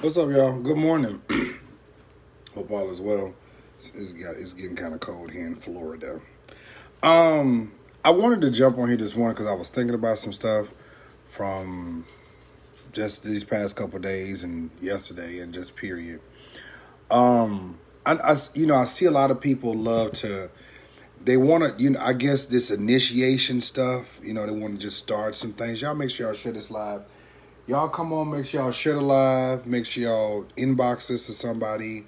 What's up, y'all? Good morning. Hope all is well. It's, it's, it's getting kind of cold here in Florida. Um, I wanted to jump on here this morning because I was thinking about some stuff from just these past couple days and yesterday and just period. Um, I, I, you know, I see a lot of people love to, they want to, you know, I guess this initiation stuff, you know, they want to just start some things. Y'all make sure y'all share this live Y'all come on, make sure y'all share the live. Make sure y'all inbox this to somebody.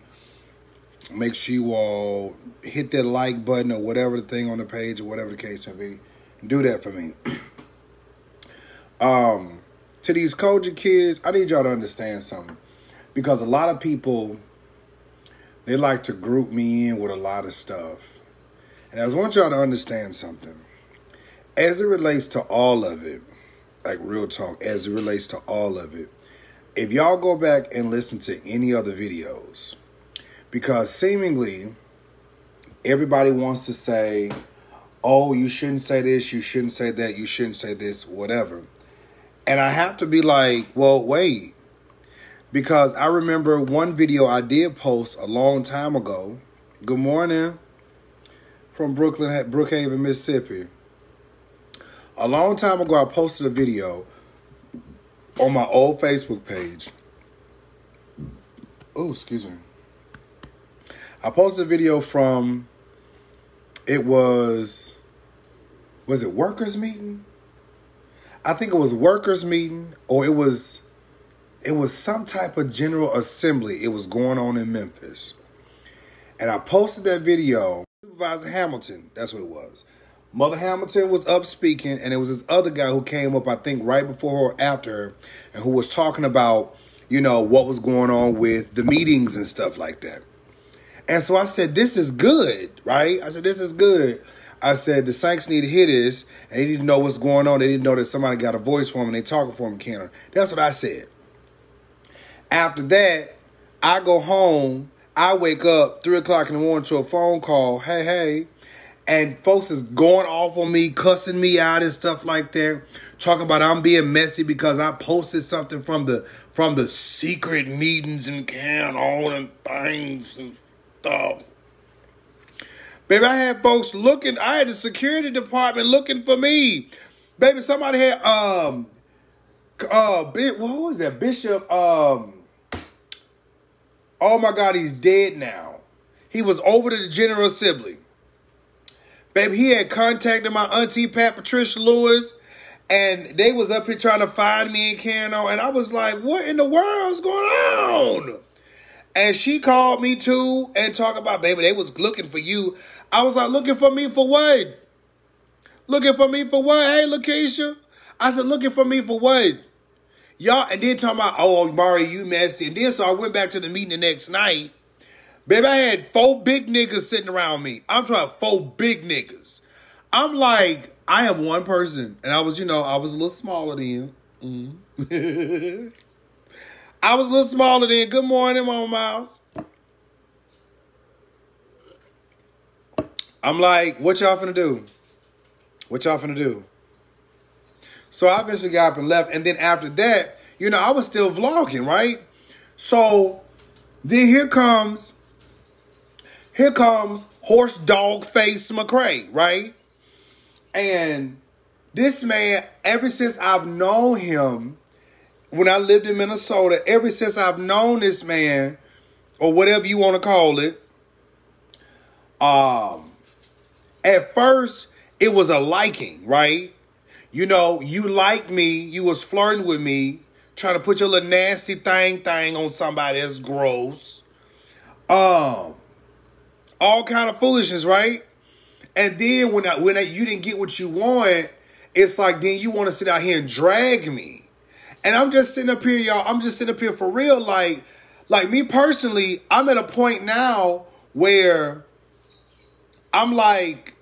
Make sure you all hit that like button or whatever the thing on the page or whatever the case may be. Do that for me. um, to these COGIC kids, I need y'all to understand something. Because a lot of people, they like to group me in with a lot of stuff. And I just want y'all to understand something. As it relates to all of it, like real talk as it relates to all of it. If y'all go back and listen to any other videos, because seemingly everybody wants to say, oh, you shouldn't say this, you shouldn't say that, you shouldn't say this, whatever. And I have to be like, well, wait. Because I remember one video I did post a long time ago. Good morning from Brooklyn, Brookhaven, Mississippi. A long time ago, I posted a video on my old Facebook page. Oh, excuse me. I posted a video from, it was, was it workers meeting? I think it was workers meeting or it was, it was some type of general assembly. It was going on in Memphis. And I posted that video. Supervisor Hamilton, that's what it was. Mother Hamilton was up speaking, and it was this other guy who came up, I think, right before or after and who was talking about, you know, what was going on with the meetings and stuff like that. And so I said, this is good, right? I said, this is good. I said, the Saints need to hear this, and they didn't know what's going on. They didn't know that somebody got a voice for them, and they talking for them, Cannon. That's what I said. After that, I go home. I wake up 3 o'clock in the morning to a phone call. Hey, hey, and folks is going off on me, cussing me out and stuff like that, talking about I'm being messy because I posted something from the from the secret meetings and can all and things and stuff. Baby, I had folks looking, I had the security department looking for me. Baby, somebody had um uh what was that? Bishop um Oh my god, he's dead now. He was over to the General Assembly. Baby, he had contacted my auntie Pat Patricia Lewis, and they was up here trying to find me in Cano, and I was like, what in the world's going on? And she called me too and talked about, baby, they was looking for you. I was like, looking for me for what? Looking for me for what? Hey, Lakeisha. I said, looking for me for what? Y'all, and then talking about, oh, Mari, you messy. And then so I went back to the meeting the next night Baby, I had four big niggas sitting around me. I'm talking about four big niggas. I'm like, I am one person. And I was, you know, I was a little smaller than. Mm. I was a little smaller than Good morning, Mama Mouse. I'm like, what y'all finna do? What y'all finna do? So I eventually got up and left. And then after that, you know, I was still vlogging, right? So then here comes here comes horse dog face McCray, right? And this man, ever since I've known him, when I lived in Minnesota, ever since I've known this man, or whatever you want to call it, um, at first it was a liking, right? You know, you liked me, you was flirting with me, trying to put your little nasty thing thing on somebody that's gross. Um, all kind of foolishness, right? And then when I, when I, you didn't get what you want, it's like then you want to sit out here and drag me. And I'm just sitting up here, y'all. I'm just sitting up here for real. Like, like me personally, I'm at a point now where I'm like,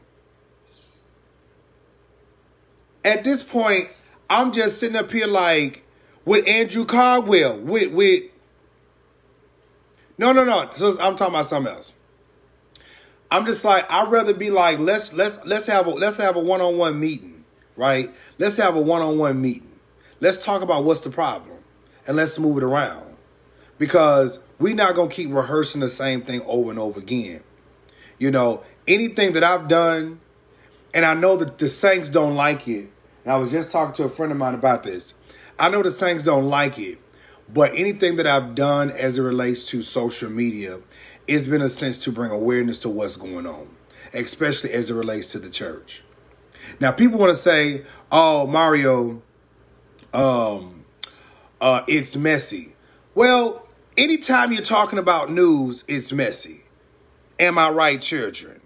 at this point, I'm just sitting up here like with Andrew Caldwell, with with. No, no, no. So I'm talking about something else. I'm just like I'd rather be like let's let's let's have a let's have a one on one meeting, right? Let's have a one on one meeting. Let's talk about what's the problem, and let's move it around. because we're not gonna keep rehearsing the same thing over and over again. You know, anything that I've done, and I know that the Saints don't like it. And I was just talking to a friend of mine about this. I know the Saints don't like it, but anything that I've done as it relates to social media, it's been a sense to bring awareness to what's going on, especially as it relates to the church. Now, people want to say, "Oh, Mario, um, uh, it's messy." Well, anytime you're talking about news, it's messy. Am I right, children?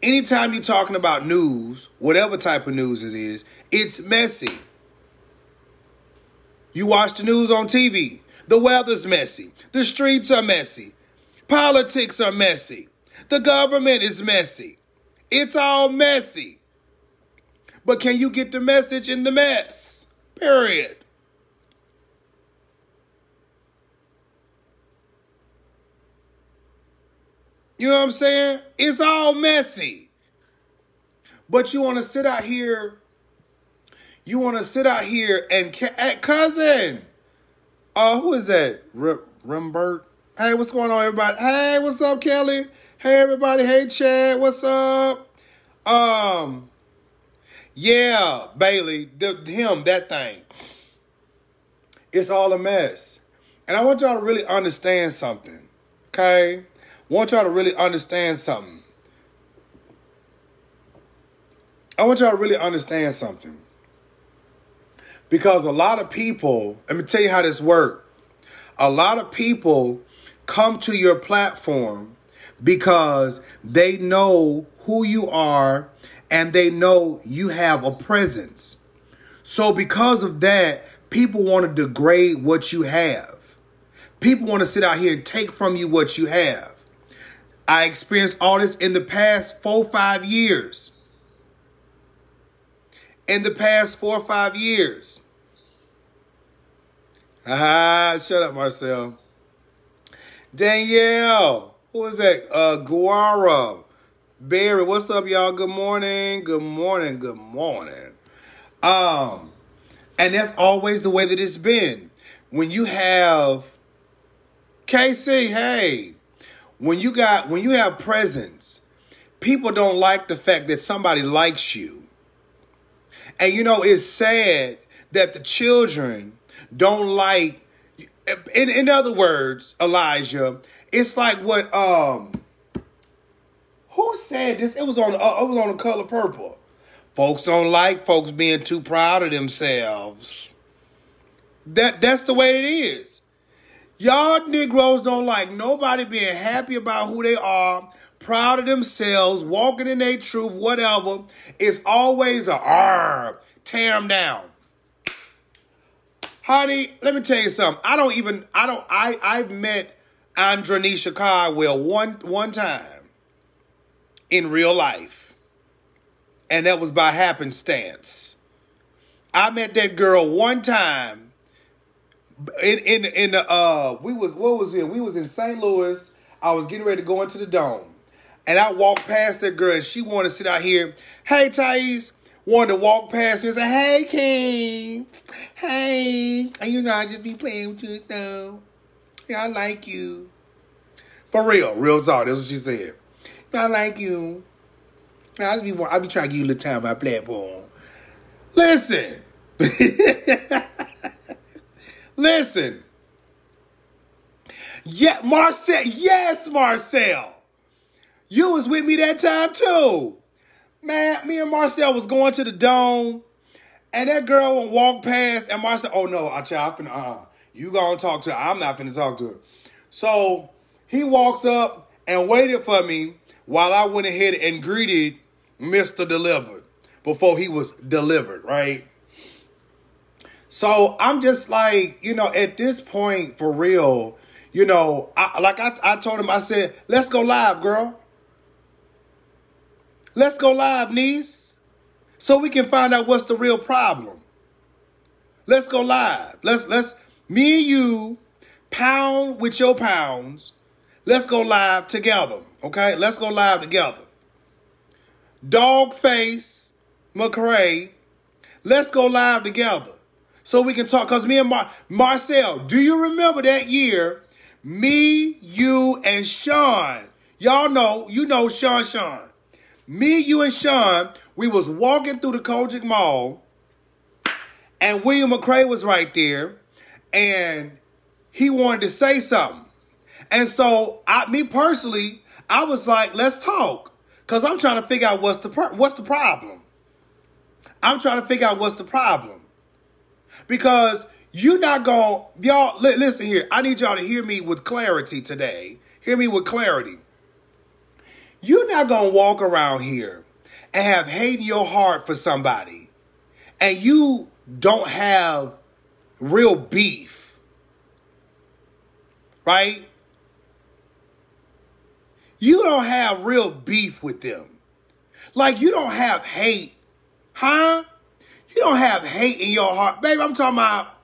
Anytime you're talking about news, whatever type of news it is, it's messy. You watch the news on TV. The weather's messy. The streets are messy. Politics are messy. The government is messy. It's all messy. But can you get the message in the mess? Period. You know what I'm saying? It's all messy. But you want to sit out here. You want to sit out here and ca- cousin. Uh, who is that? R- Rimbert. Hey, what's going on, everybody? Hey, what's up, Kelly? Hey, everybody. Hey, Chad. What's up? Um, yeah, Bailey. The, him, that thing. It's all a mess. And I want y'all to really understand something. Okay? I want y'all to really understand something. I want y'all to really understand something. Because a lot of people, let me tell you how this works. A lot of people come to your platform because they know who you are and they know you have a presence. So, because of that, people want to degrade what you have. People want to sit out here and take from you what you have. I experienced all this in the past four, five years. In the past four or five years. Ah, shut up, Marcel. Danielle, who is that? Uh, Guara. Barry, what's up, y'all? Good morning. Good morning. Good morning. Um, and that's always the way that it's been. When you have KC, hey, when you got when you have presence, people don't like the fact that somebody likes you. And you know, it's sad that the children don't like in, in other words, Elijah, it's like what um who said this? It was on uh, it was on the color purple. Folks don't like folks being too proud of themselves. That that's the way it is. Y'all Negroes don't like nobody being happy about who they are, proud of themselves, walking in their truth, whatever. It's always a arm, tear them down. Honey, let me tell you something. I don't even, I don't, I, I've met Andronisha Cardwell one, one time in real life. And that was by happenstance. I met that girl one time in in in the uh we was what was it? We was in St. Louis. I was getting ready to go into the dome. And I walked past that girl and she wanted to sit out here. Hey Thais, wanted to walk past me and say, Hey King. Hey. And you know I just be playing with you though. Yeah, I like you. For real, real talk. That's what she said. I like you. I just be I be trying to give you a little time on my platform. Listen. Listen. Yeah, Marcel. Yes, Marcel. You was with me that time too. Man, me and Marcel was going to the dome, and that girl would walk past, and Marcel, oh no, I chop and uh, you gonna talk to her. I'm not gonna talk to her. So he walks up and waited for me while I went ahead and greeted Mr. Delivered before he was delivered, right? So I'm just like, you know, at this point, for real, you know, I, like I, I told him, I said, let's go live, girl. Let's go live, niece, so we can find out what's the real problem. Let's go live. Let's let's me and you pound with your pounds. Let's go live together. Okay, let's go live together. Dog face McCray. Let's go live together so we can talk. Because me and Mar- Marcel, do you remember that year Me, you, and Sean. Y'all know, you know Sean Sean. Me, you, and Sean, we was walking through the COGIC Mall, and William McCray was right there, and he wanted to say something. And so, I, me personally, I was like, let's talk. Because I'm trying to figure out what's the, what's the problem. I'm trying to figure out what's the problem. Because you're not going, y'all, li- listen here. I need y'all to hear me with clarity today. Hear me with clarity. You're not going to walk around here and have hate in your heart for somebody and you don't have real beef. Right? You don't have real beef with them. Like you don't have hate. Huh? You don't have hate in your heart. Baby, I'm talking about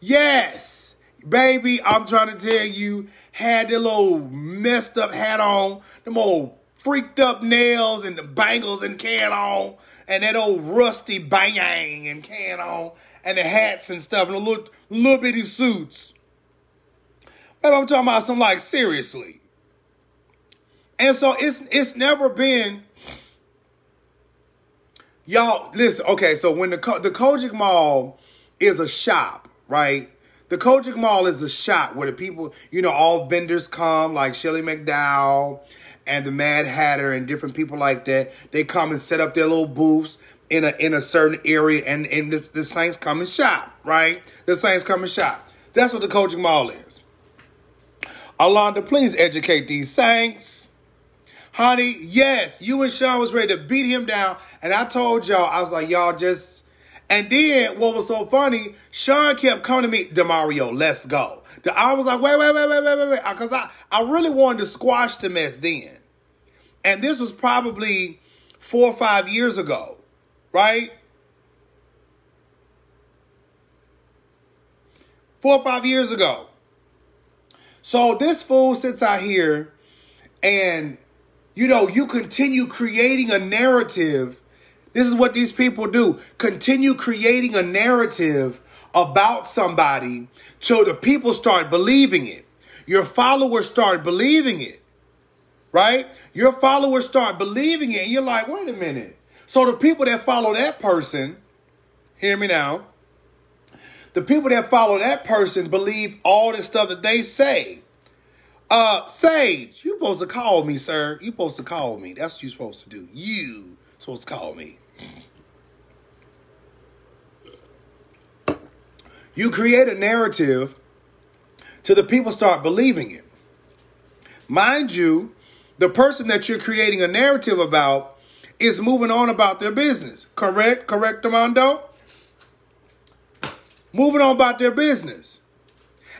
Yes. Baby, I'm trying to tell you, had the little messed up hat on, them old freaked up nails and the bangles and can on, and that old rusty bang and can on, and the hats and stuff, and the little, little bitty suits. Baby, I'm talking about some like seriously. And so it's it's never been y'all listen, okay, so when the the COGIC Mall is a shop, right? The COGIC Mall is a shop where the people, you know, all vendors come, like Shelley McDowell and the Mad Hatter and different people like that. They come and set up their little booths in a in a certain area, and, and the, the Saints come and shop, right? The Saints come and shop. That's what the COGIC Mall is. Alonda, please educate these Saints. Honey, yes, you and Sean was ready to beat him down. And I told y'all, I was like, y'all just and then what was so funny, Sean kept coming to me, Demario, let's go. I was like, wait, wait, wait, wait, wait, wait, wait. Because I, I really wanted to squash the mess then. And this was probably four or five years ago, right? Four or five years ago. So this fool sits out here and, you know, you continue creating a narrative this is what these people do. Continue creating a narrative about somebody till the people start believing it. Your followers start believing it. Right? Your followers start believing it. And you're like, wait a minute. So the people that follow that person, hear me now. The people that follow that person believe all the stuff that they say. Uh, Sage, you supposed to call me, sir. You supposed to call me. That's what you supposed to do. You supposed to call me. You create a narrative till the people start believing it. Mind you, the person that you're creating a narrative about is moving on about their business. Correct? Correct, Amando? Moving on about their business.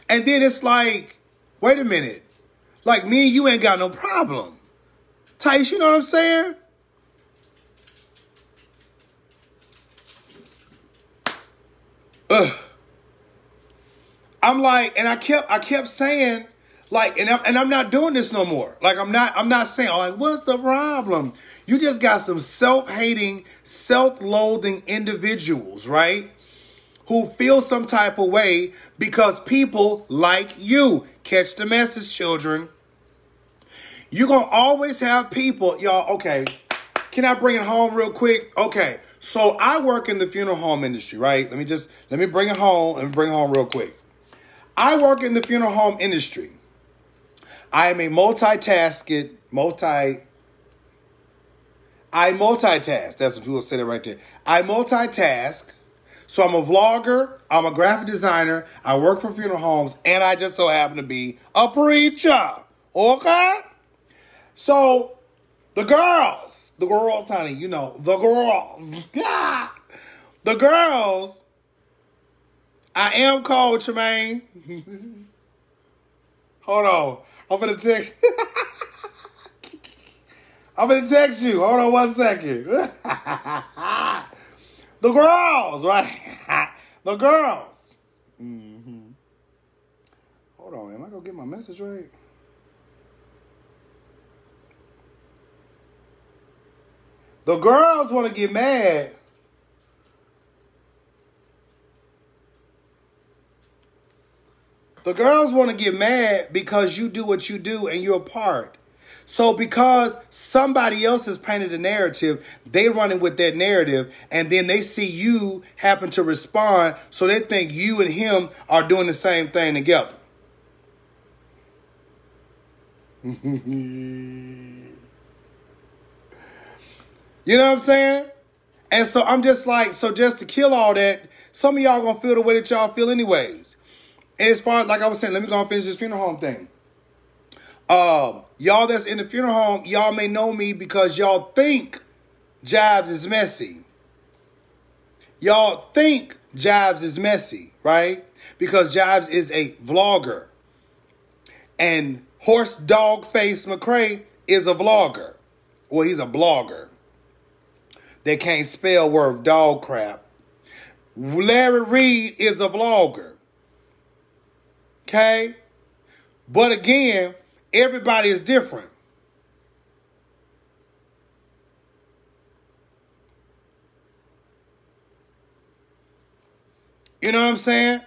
And then it's like, wait a minute. Like me you ain't got no problem. Tice, you know what I'm saying? Ugh. I'm like, and I kept, I kept saying, like, and I'm, and I'm not doing this no more. Like, I'm not, I'm not saying, like, what's the problem? You just got some self-hating, self-loathing individuals, right? Who feel some type of way because people like you. Catch the message, children. You're to always have people, y'all, okay. Can I bring it home real quick? Okay. So I work in the funeral home industry, right? Let me just, let me bring it home. Me bring it home real quick. I work in the funeral home industry. I am a multitasking, multi. I multitask. That's what people say it right there. I multitask. So I'm a vlogger, I'm a graphic designer, I work for funeral homes, and I just so happen to be a preacher. Okay? So the girls, the girls, honey, you know, the girls. the girls I am cold, Tremaine. Hold on. I'm gonna text. I'm gonna text you. Hold on one second. the girls, right? the girls. Mm-hmm. Hold on. Am I gonna get my message right? The girls want to get mad The girls want to get mad because you do what you do and you're a part. So because somebody else has painted a narrative, they running with that narrative, and then they see you happen to respond, so they think you and him are doing the same thing together. you know what I'm saying? And so I'm just like, so just to kill all that, some of y'all gonna feel the way that y'all feel anyways. And as far as like I was saying, let me go and finish this funeral home thing. Um, y'all that's in the funeral home, y'all may know me because y'all think Jabs is messy. Y'all think Jabs is messy, right? Because Jabs is a vlogger. And Horse Dog Face McCray is a vlogger. Well, he's a blogger. They can't spell word dog crap. Larry Reed is a vlogger. Okay? But again, Everybody is different. You know what I'm saying?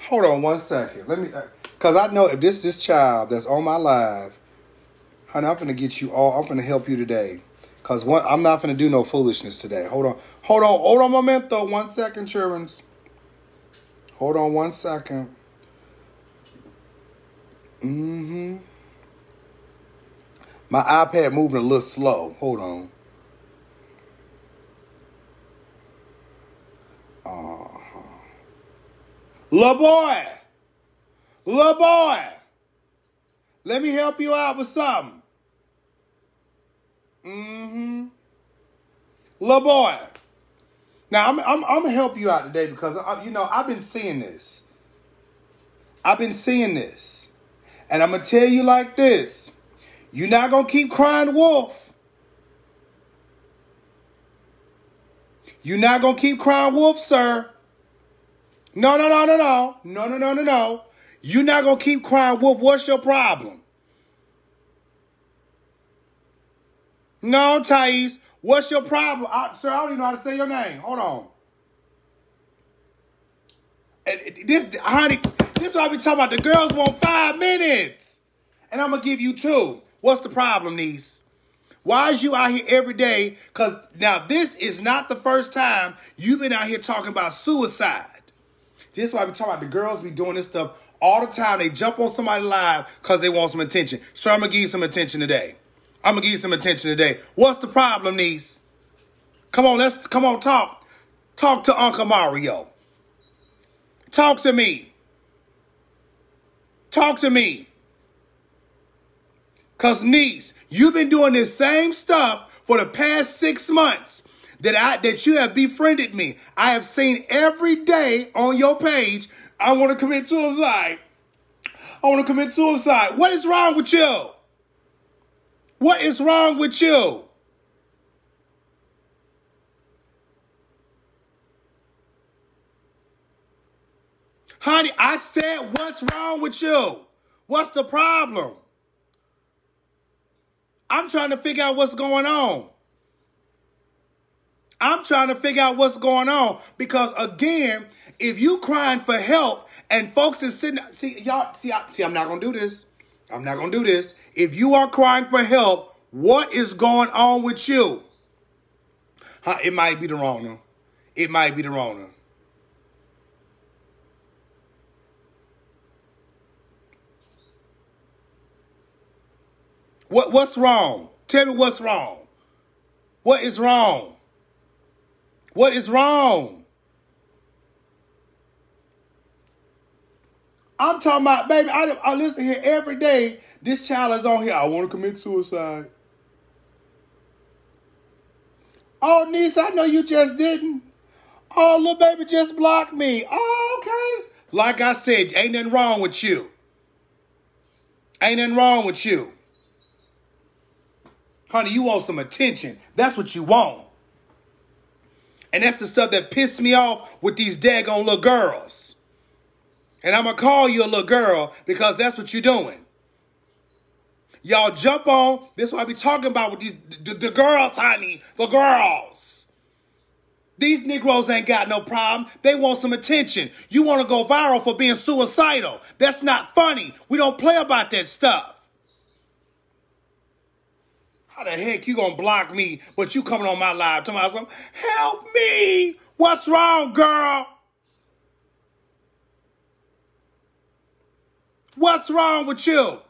Hold on one second. Let me, because uh, I know if this this child that's on my live, honey, I'm gonna get you all. I'm gonna help you today. Cause one, I'm not gonna do no foolishness today. Hold on, hold on, hold on, momento. One second, children. Hold on one second. Mm-hmm. My iPad moving a little slow. Hold on. Uh-huh. Boy. Little boy. Let me help you out with something. Mm-hmm. Little boy. Now I'm I'm I'm gonna help you out today because I, you know I've been seeing this. I've been seeing this, and I'm gonna tell you like this: you're not gonna keep crying wolf. You're not gonna keep crying wolf, sir. No, no, no, no, no, no, no, no, no, no. You're not gonna keep crying wolf. What's your problem? No, Thais. What's your problem? I, sir, I don't even know how to say your name. Hold on. This, honey, this is what I be talking about. The girls want five minutes. And I'm going to give you two. What's the problem, niece? Why is you out here every day? Because now this is not the first time you've been out here talking about suicide. This is why we talking about the girls be doing this stuff all the time. They jump on somebody live because they want some attention. So I'm going to give you some attention today. I'm gonna give you some attention today. What's the problem, niece? Come on, let's come on, talk. Talk to Uncle Mario. Talk to me. Talk to me. Cause niece, you've been doing this same stuff for the past six months that I that you have befriended me. I have seen every day on your page. I want to commit suicide. I want to commit suicide. What is wrong with you? What is wrong with you? Honey, I said, what's wrong with you? What's the problem? I'm trying to figure out what's going on. I'm trying to figure out what's going on because again, if you crying for help and folks is sitting, see y'all, see, I, see, I'm not gonna do this. I'm not gonna do this. If you are crying for help, what is going on with you? It might be the Rona. It might be the Rona. What what's wrong? Tell me what's wrong. What is wrong? What is wrong? I'm talking about, baby, I, I listen here every day this child is on here. I want to commit suicide. Oh, niece, I know you just didn't. Oh, little baby just blocked me. Oh, okay. Like I said, ain't nothing wrong with you. Ain't nothing wrong with you. Honey, you want some attention. That's what you want. And that's the stuff that pissed me off with these daggone little girls. And I'm going to call you a little girl because that's what you're doing. Y'all jump on. This is what I be talking about with these the, the girls, honey. The girls. These Negroes ain't got no problem. They want some attention. You want to go viral for being suicidal. That's not funny. We don't play about that stuff. How the heck you gonna block me, but you coming on my live about something? Help me! What's wrong, girl? What's wrong with you?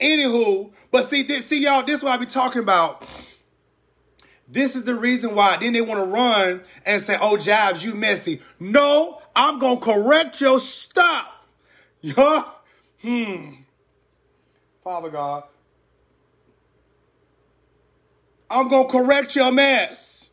Anywho, but see, this, see y'all, this is what I be talking about. This is the reason why. Then they want to run and say, "Oh, Jabs, you messy." No, I'm gonna correct your stuff. Yeah. Hmm. Father God, I'm gonna correct your mess.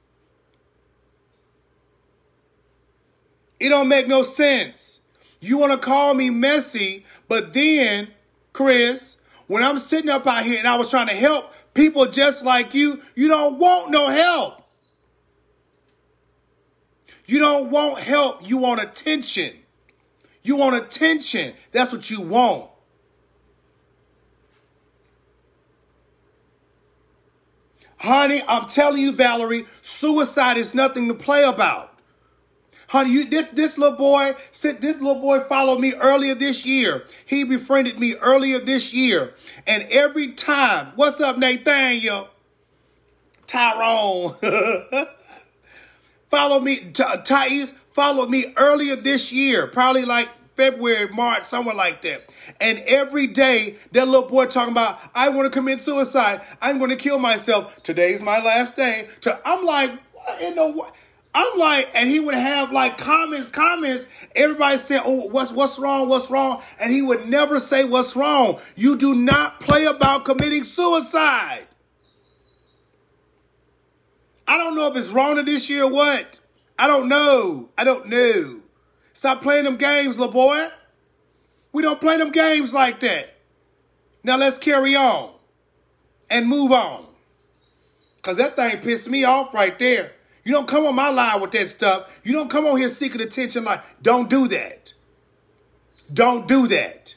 It don't make no sense. You want to call me messy, but then, Chris, when I'm sitting up out here and I was trying to help people just like you, you don't want no help. You don't want help. You want attention. You want attention. That's what you want. Honey, I'm telling you, Valerie, suicide is nothing to play about. Honey, you, this this little boy, this little boy followed me earlier this year. He befriended me earlier this year, and every time, what's up, Nathaniel? Tyrone, follow me. Thais followed me earlier this year, probably like February, March, somewhere like that. And every day, that little boy talking about, I want to commit suicide. I'm going to kill myself. Today's my last day. I'm like, what in the what? I'm like, and he would have like comments, comments. Everybody said, "Oh, what's what's wrong? What's wrong?" And he would never say what's wrong. You do not play about committing suicide. I don't know if it's wrong this year or what. I don't know. I don't know. Stop playing them games, little boy. We don't play them games like that. Now let's carry on and move on. Because that thing pissed me off right there. You don't come on my line with that stuff. You don't come on here seeking attention like, don't do that. Don't do that.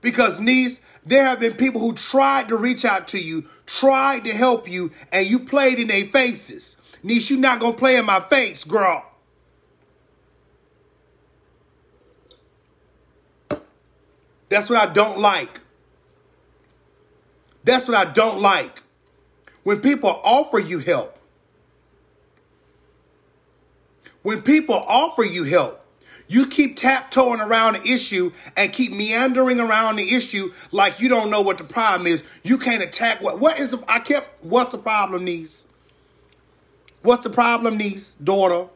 Because, niece, there have been people who tried to reach out to you, tried to help you, and you played in their faces. Niece, you're not going to play in my face, girl. That's what I don't like. That's what I don't like. When people offer you help, when people offer you help, you keep taptoeing around the issue and keep meandering around the issue like you don't know what the problem is. You can't attack what what is the I kept what's the problem, niece? What's the problem, niece, daughter?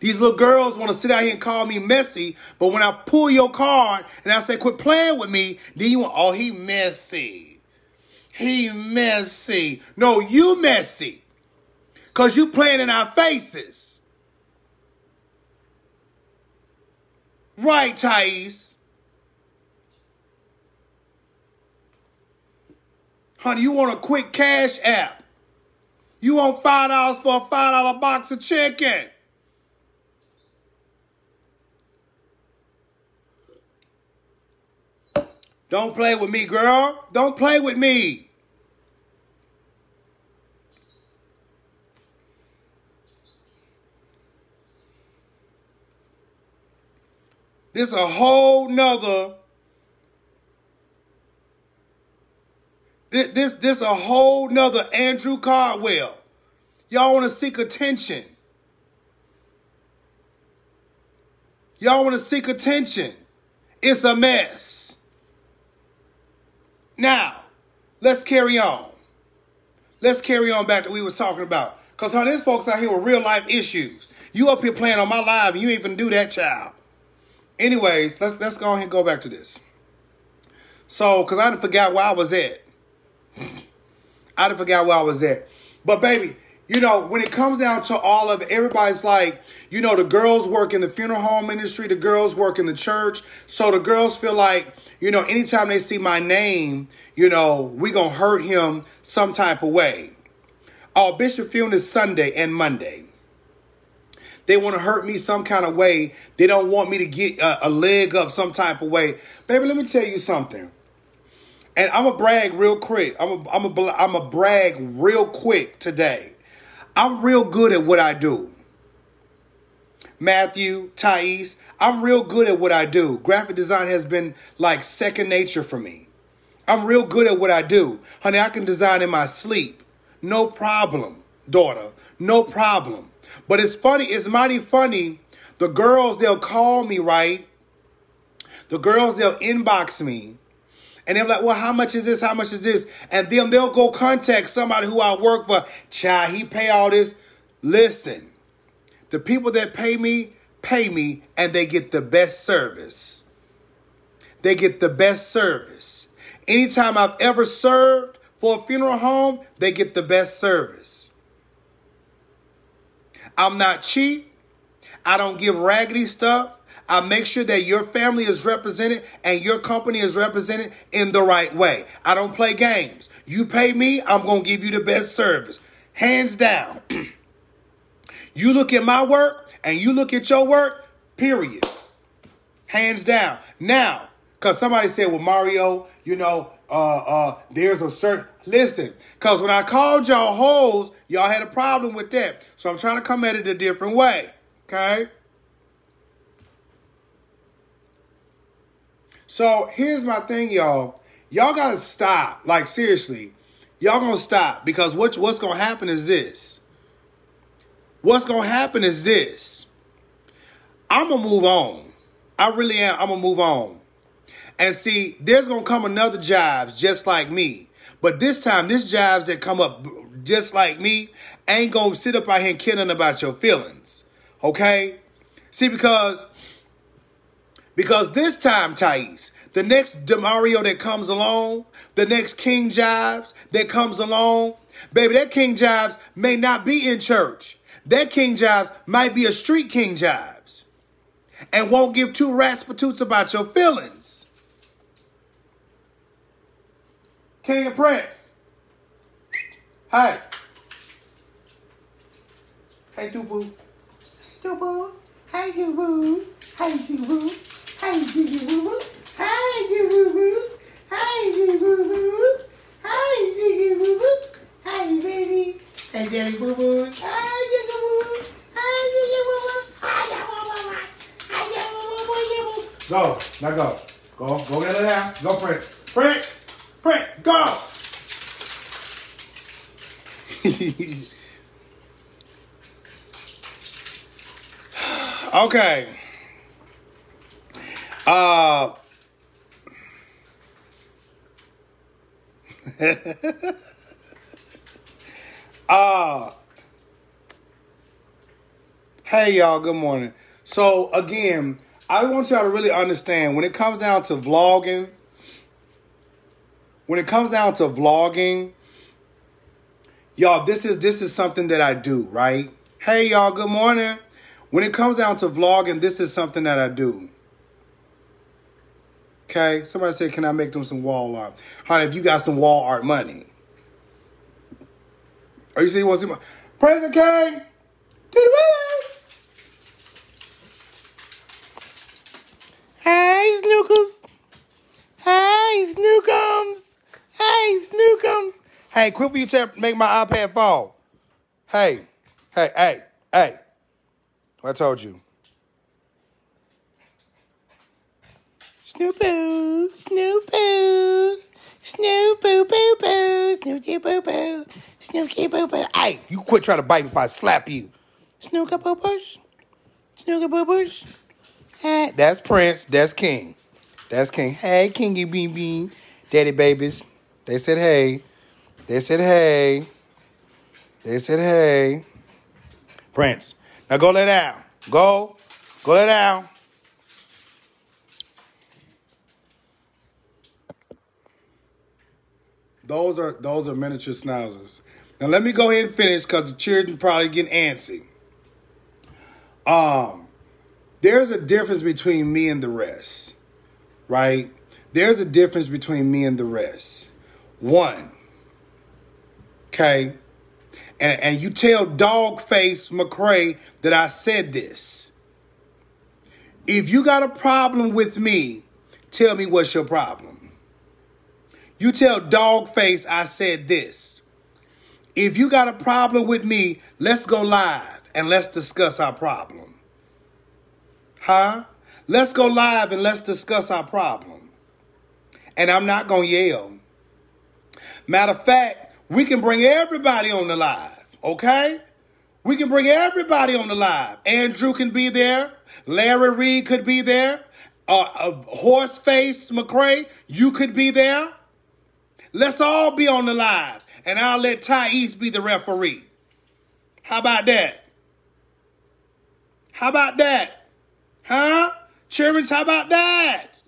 These little girls want to sit out here and call me messy, but when I pull your card and I say, quit playing with me, then you want, oh, he messy. He messy. No, you messy. Because you playing in our faces. Right, Thais. Honey, you want a quick cash app. You want $5 for a $5 box of chicken. Don't play with me, girl. Don't play with me. This a whole nother. This, this, this a whole nother Andrew Caldwell. Y'all want to seek attention. Y'all want to seek attention. It's a mess. Now, let's carry on. Let's carry on back to what we was talking about. Because, honey, there's folks out here with real life issues. You up here playing on my live and you ain't even do that, child. Anyways, let's let's go ahead and go back to this. So, because I forget where I was at. I forget where I was at. But, baby, you know, when it comes down to all of everybody's like, you know, the girls work in the funeral home industry, the girls work in the church. So the girls feel like, you know, anytime they see my name, you know, we gonna hurt him some type of way. Oh, Bishop funeral is Sunday and Monday. They want to hurt me some kind of way. They don't want me to get a, a leg up some type of way. Baby, let me tell you something. And I'm a brag real quick. I'm a, I'm a, I'm a brag real quick today. I'm real good at what I do. Matthew, Thais, I'm real good at what I do. Graphic design has been like second nature for me. I'm real good at what I do. Honey, I can design in my sleep. No problem, daughter. No problem. But it's funny, it's mighty funny. The girls, they'll call me, right? The girls, they'll inbox me. And they're like, well, how much is this? How much is this? And then they'll go contact somebody who I work for. Child, he pay all this. Listen, the people that pay me, pay me, and they get the best service. They get the best service. Anytime I've ever served for a funeral home, they get the best service. I'm not cheap. I don't give raggedy stuff. I make sure that your family is represented and your company is represented in the right way. I don't play games. You pay me, I'm going to give you the best service. Hands down. you look at my work and you look at your work, period. Hands down. Now, because somebody said, well, Mario, you know, uh, uh, there's a certain, listen, because when I called y'all hoes, y'all had a problem with that. So I'm trying to come at it a different way. Okay? So here's my thing, y'all. Y'all gotta stop. Like seriously, y'all gonna stop because what's what's gonna happen is this. What's gonna happen is this. I'm gonna move on. I really am. I'm gonna move on. And see, there's gonna come another jobs just like me. But this time, this jobs that come up just like me ain't gonna sit up out here kidding about your feelings. Okay? See, because because this time, Thais, the next Demario that comes along, the next King Jives that comes along, baby, that King Jives may not be in church. That King Jives might be a street King Jives and won't give two raspatoots about your feelings. King and Prince. Hey. Hey, Dubu. Dubu. Hey, Dubu. Hey, Dubu. Hey, woo. Hey, woo. Hey, woo. Hey, woo. Hey, baby. Hey, daddy boo boo. Hey, woo. Hey, woo. Hey, woo. Hey, woo. Go. Now go. Go. Go get it now. Go, Prince. Prince. Go. okay. Uh, uh, hey y'all, good morning. So again, I want y'all to really understand when it comes down to vlogging, when it comes down to vlogging, y'all, this is this is something that I do, right? Hey y'all, good morning. When it comes down to vlogging, this is something that I do. Okay? Somebody said, can I make them some wall art? Honey, if you got some wall art money. Are you see want to see my President King? Hey, Snookers. Hey, Snookums. Hey, Snookums. Hey, quit for you to make my iPad fall. Hey, hey, hey, hey. I told you. Snoopoo, Snoopoo, Snoopoo, boo boo, Snooky boo boo, Snooky boo boo. Hey, you quit trying to bite me if I slap you. Snooka boo bush, Snooka boo bush. Hey, that's Prince, that's King. That's King. Hey, Kingy Bean Bean, Daddy babies. They said hey. They said hey. They said hey. Prince. Now go lay down. Go. Go lay down. Those are those are miniature schnauzers. Now let me go ahead and finish because the children probably getting antsy. Um, there's a difference between me and the rest, right? There's a difference between me and the rest. One, okay, and, and you tell Dogface McCray that I said this. If you got a problem with me, tell me what's your problem. You tell Dogface I said this. If you got a problem with me, let's go live and let's discuss our problem. Huh? Let's go live and let's discuss our problem. And I'm not going to yell. Matter of fact, we can bring everybody on the live, okay? We can bring everybody on the live. Andrew can be there. Larry Reed could be there. Uh, uh, Horseface McCray, you could be there. Let's all be on the live, and I'll let Thais be the referee. How about that? How about that? Huh? Chairman, how about that?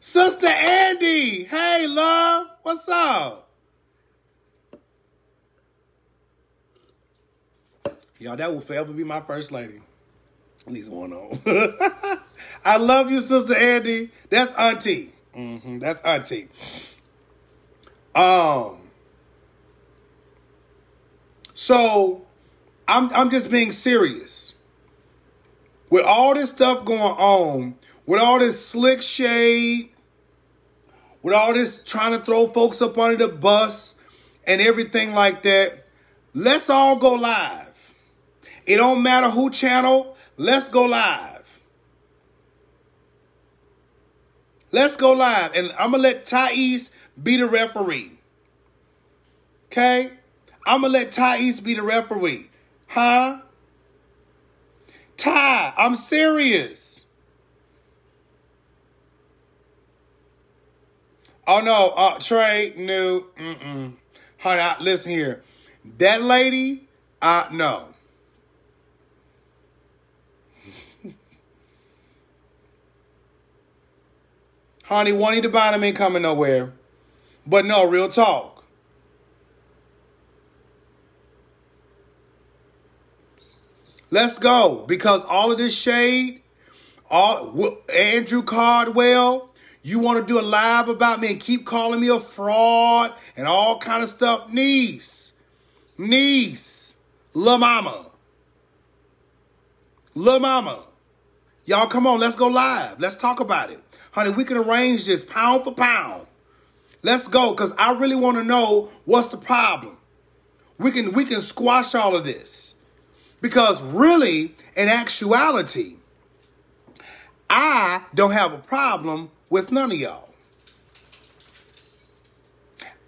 Sister Andy, hey, love, what's up? Y'all, that will forever be my first lady. At least one on. I love you, Sister Andy. That's Auntie. Mm-hmm, that's Auntie. Um. So, I'm I'm just being serious. With all this stuff going on, with all this slick shade, with all this trying to throw folks up under the bus and everything like that, let's all go live. It don't matter who channel, let's go live. Let's go live. And I'm going to let Thais be the referee. Okay? I'm going to let Thais be the referee. Huh? Ty, I'm serious. Oh no, uh, Trey, no, mm-mm. Honey, listen here. That lady, uh, no. Honey, Juanita to Bynum ain't coming nowhere. But no, real talk. Let's go. Because all of this shade, all Andrew Caldwell, you want to do a live about me and keep calling me a fraud and all kind of stuff. Niece. Niece. La mama. La mama. Y'all come on, let's go live. Let's talk about it. Honey, we can arrange this pound for pound. Let's go, because I really want to know what's the problem. We can we can squash all of this. Because really, in actuality, I don't have a problem with none of y'all.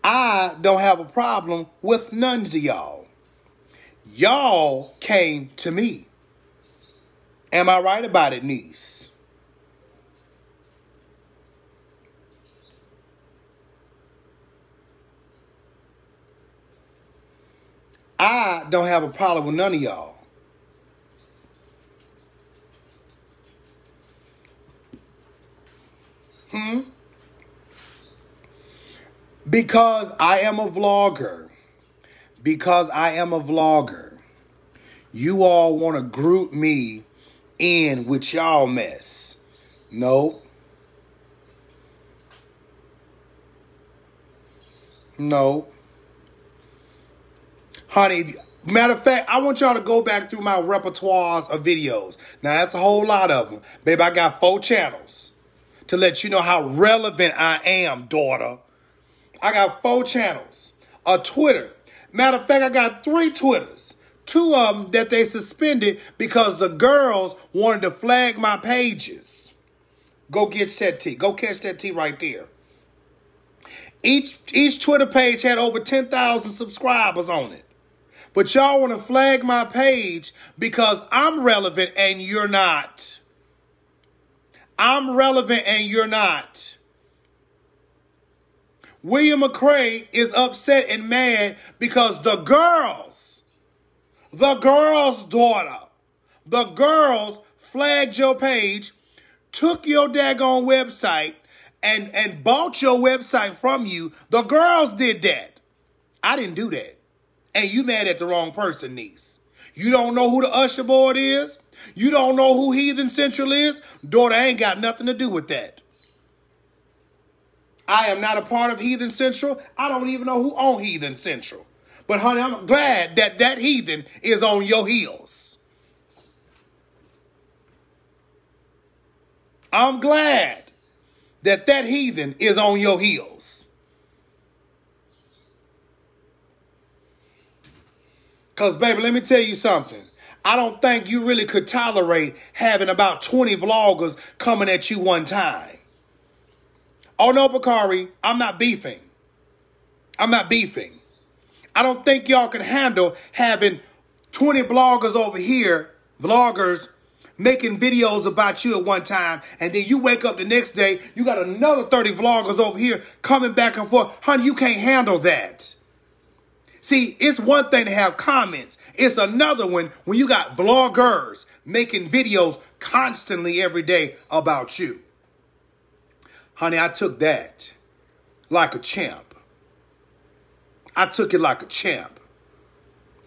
I don't have a problem with none of y'all. Y'all came to me. Am I right about it, niece? I don't have a problem with none of y'all. Hmm? Because I am a vlogger. Because I am a vlogger. You all want to group me in with y'all mess. No. No. Honey, matter of fact, I want y'all to go back through my repertoires of videos. Now, that's a whole lot of them. Babe, I got four channels to let you know how relevant I am, daughter. I got four channels. A Twitter. Matter of fact, I got three Twitters. Two of them that they suspended because the girls wanted to flag my pages. Go get that tea. Go catch that tea right there. Each each Twitter page had over 10,000 subscribers on it. But y'all want to flag my page because I'm relevant and you're not. I'm relevant and you're not. William McCray is upset and mad because the girls, the girl's daughter, the girls flagged your page, took your daggone website, and, and bought your website from you. The girls did that. I didn't do that. And you mad at the wrong person, niece. You don't know who the usher board is? You don't know who Heathen Central is? Daughter, ain't got nothing to do with that. I am not a part of Heathen Central. I don't even know who on Heathen Central. But honey, I'm glad that that heathen is on your heels. I'm glad that that heathen is on your heels. Because, baby, let me tell you something. I don't think you really could tolerate having about 20 vloggers coming at you one time. Oh, no, Bakari, I'm not beefing. I'm not beefing. I don't think y'all can handle having 20 bloggers over here, vloggers, making videos about you at one time, and then you wake up the next day, you got another 30 vloggers over here coming back and forth. Honey, you can't handle that. See, it's one thing to have comments. It's another one when you got vloggers making videos constantly every day about you. Honey, I took that like a champ. I took it like a champ.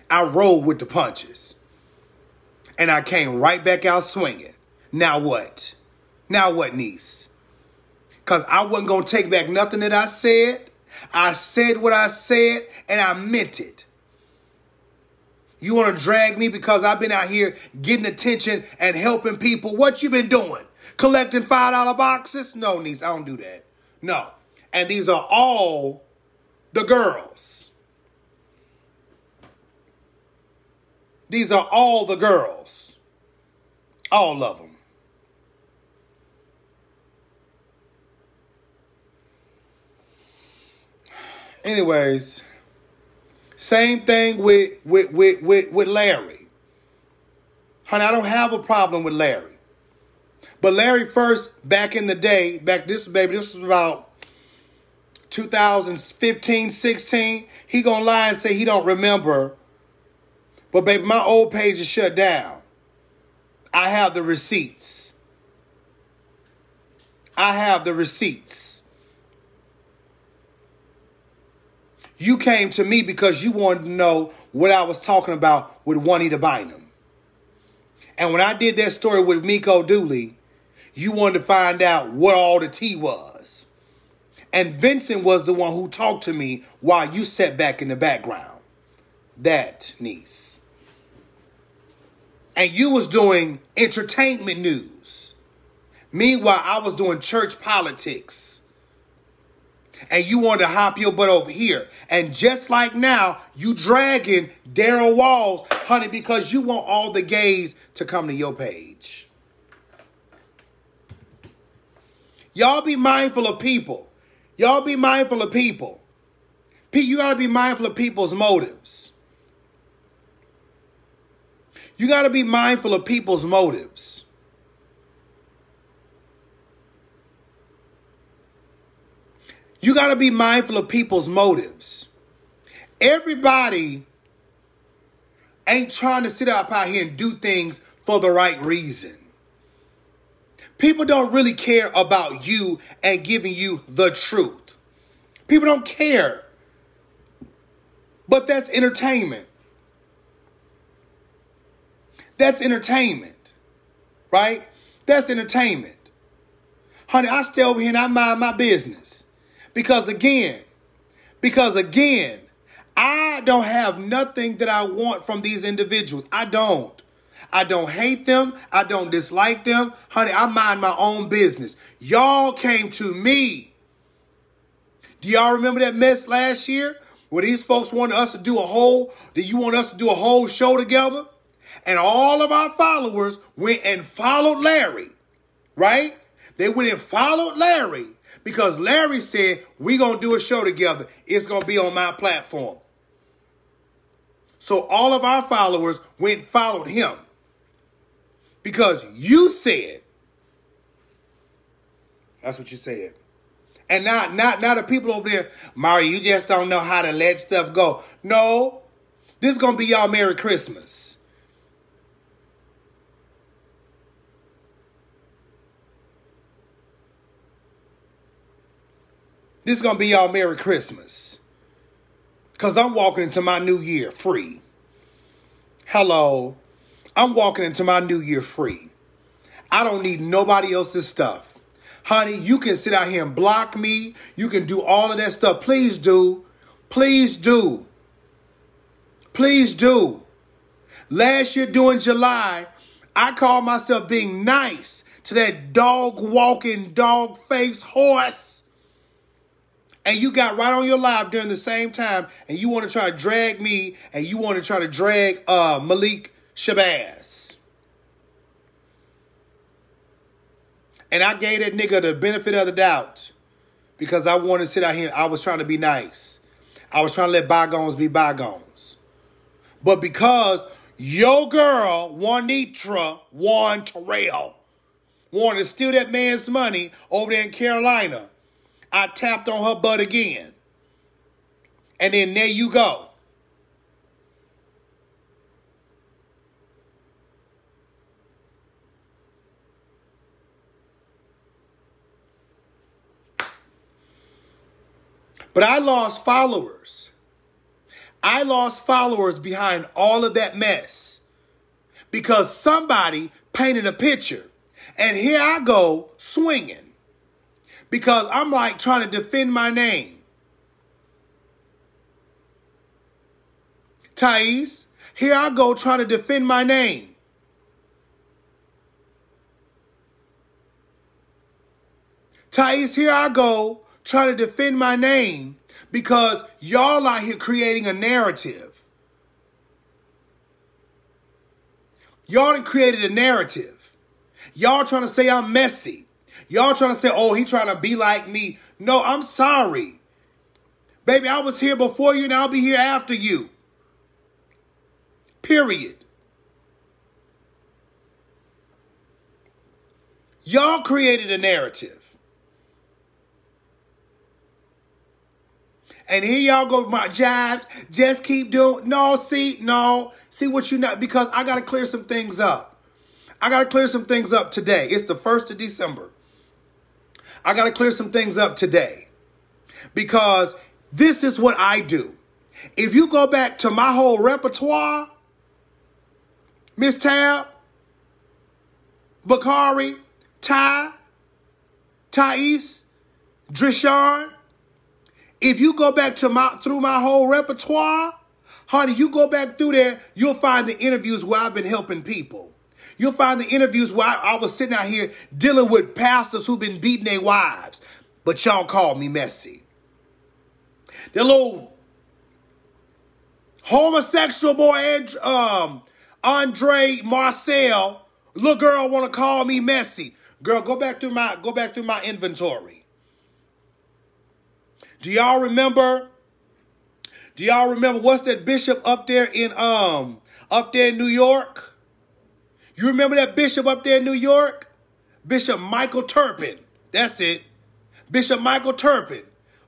I rolled with the punches. And I came right back out swinging. Now what? Now what, niece? Because I wasn't going to take back nothing that I said. I said what I said and I meant it. You want to drag me because I've been out here getting attention and helping people. What you been doing? Collecting $5 boxes? No, niece, I don't do that. No. And these are all the girls. These are all the girls. All of them. Anyways, same thing with, with, with, with, with Larry. Honey, I don't have a problem with Larry. But Larry first, back in the day, back this baby, this was about 2015, 16. He gonna lie and say he don't remember. But baby, my old page is shut down. I have the receipts. I have the receipts. You came to me because you wanted to know what I was talking about with Juanita Bynum. And when I did that story with Miko Dooley, you wanted to find out what all the tea was. And Vincent was the one who talked to me while you sat back in the background. That niece. And you was doing entertainment news. Meanwhile, I was doing church politics and you want to hop your butt over here. And just like now, you dragging Daryl Walls, honey, because you want all the gays to come to your page. Y'all be mindful of people. Y'all be mindful of people. Pete, you got to be mindful of people's motives. You got to be mindful of people's motives. You got to be mindful of people's motives. Everybody ain't trying to sit up out here and do things for the right reason. People don't really care about you and giving you the truth. People don't care. But that's entertainment. That's entertainment. Right? That's entertainment. Honey, I stay over here and I mind my business. Because again, because again, I don't have nothing that I want from these individuals. I don't. I don't hate them. I don't dislike them. Honey, I mind my own business. Y'all came to me. Do y'all remember that mess last year? Where these folks wanted us to do a whole, did you want us to do a whole show together? And all of our followers went and followed Larry, right? They went and followed Larry because Larry said, we're going to do a show together. It's going to be on my platform. So all of our followers went and followed him. Because you said. That's what you said. And not not not the people over there, Mario, you just don't know how to let stuff go. No. This is gonna be y'all Merry Christmas. This is going to be y'all Merry Christmas. Because I'm walking into my new year free. Hello. I'm walking into my new year free. I don't need nobody else's stuff. Honey, you can sit out here and block me. You can do all of that stuff. Please do. Please do. Please do. Last year during July, I called myself being nice to that dog walking, dog face horse. And you got right on your live during the same time, and you want to try to drag me, and you want to try to drag uh, Malik Shabazz. And I gave that nigga the benefit of the doubt because I wanted to sit out here. I was trying to be nice. I was trying to let bygones be bygones. But because your girl, Juanitra, Juan Terrell, wanted to steal that man's money over there in Carolina, I tapped on her butt again. And then there you go. But I lost followers. I lost followers behind all of that mess because somebody painted a picture. And here I go swinging because I'm like trying to defend my name. Thais, here I go trying to defend my name. Thais, here I go trying to defend my name because y'all out here creating a narrative. Y'all created a narrative. Y'all trying to say I'm messy. Y'all trying to say, oh, he trying to be like me. No, I'm sorry. Baby, I was here before you and I'll be here after you. Period. Y'all created a narrative. And here y'all go my jabs. Just keep doing. No, see, no. See what you know. Because I got to clear some things up. I got to clear some things up today. It's the 1st of December. I got to clear some things up today. Because this is what I do. If you go back to my whole repertoire, Miss Tab, Bakari, Ty, Thais, Drishan, if you go back to my through my whole repertoire, honey, you go back through there, you'll find the interviews where I've been helping people. You'll find the interviews where I, I was sitting out here dealing with pastors who've been beating their wives, but y'all call me messy. The little homosexual boy, um, Andre Marcel, little girl want to call me messy. Girl, go back through my go back through my inventory. Do y'all remember? Do y'all remember what's that bishop up there in um up there in New York? You remember that bishop up there in New York? Bishop Michael Turpin. That's it. Bishop Michael Turpin,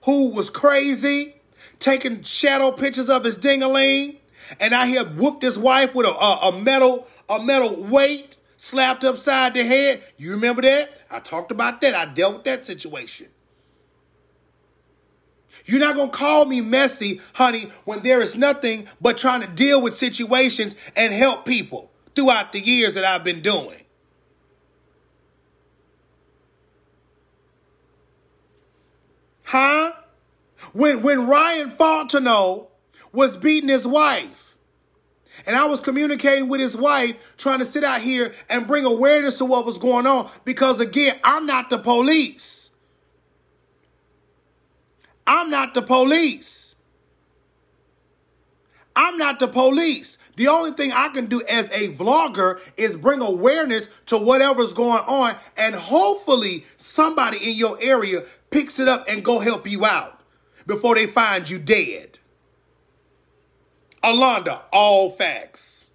who was crazy, taking shadow pictures of his dingaling, and I here whooped his wife with a, a, a metal a metal weight slapped upside the head. You remember that? I talked about that. I dealt with that situation. You're not going to call me messy, honey, when there is nothing but trying to deal with situations and help people throughout the years that I've been doing. Huh? When, when Ryan Fontenot was beating his wife, and I was communicating with his wife, trying to sit out here and bring awareness to what was going on, because again, I'm not the police. I'm not the police. I'm not the police. The only thing I can do as a vlogger is bring awareness to whatever's going on and hopefully somebody in your area picks it up and go help you out before they find you dead. Alonda, all facts.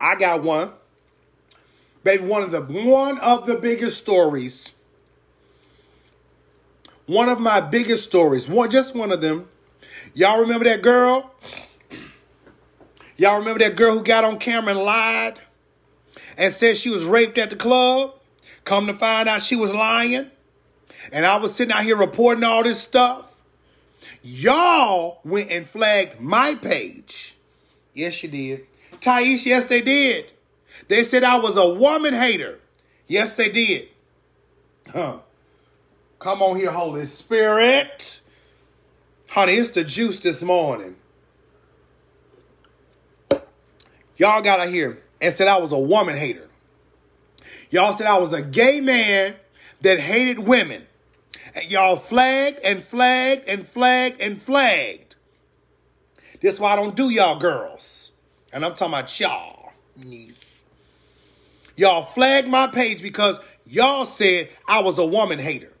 I got one. Baby, one of the one of the biggest stories. One of my biggest stories. One just one of them. Y'all remember that girl? Y'all remember that girl who got on camera and lied and said she was raped at the club? Come to find out she was lying. And I was sitting out here reporting all this stuff. Y'all went and flagged my page. Yes, you did. Thais, yes, they did. They said I was a woman hater. Yes, they did. Huh. Come on here, Holy Spirit. Honey, it's the juice this morning. Y'all got to here and said I was a woman hater. Y'all said I was a gay man that hated women. And y'all flagged and flagged and flagged and flagged. This why I don't do y'all girls. And I'm talking about y'all. Y'all flagged my page because y'all said I was a woman hater.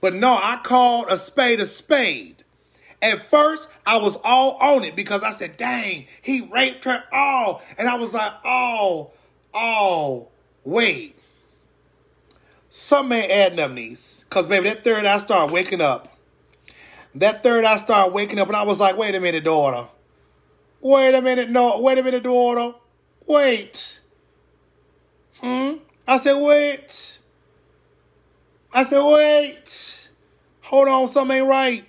But no, I called a spade a spade. At first, I was all on it because I said, dang, he raped her all. And I was like, oh, oh, wait. Something ain't adding up, niece. Because, baby, that third I started waking up. That third I started waking up and I was like, wait a minute, daughter. Wait a minute, no, wait a minute, daughter. Wait. Hmm? I said, wait. I said, wait. Hold on, something ain't right.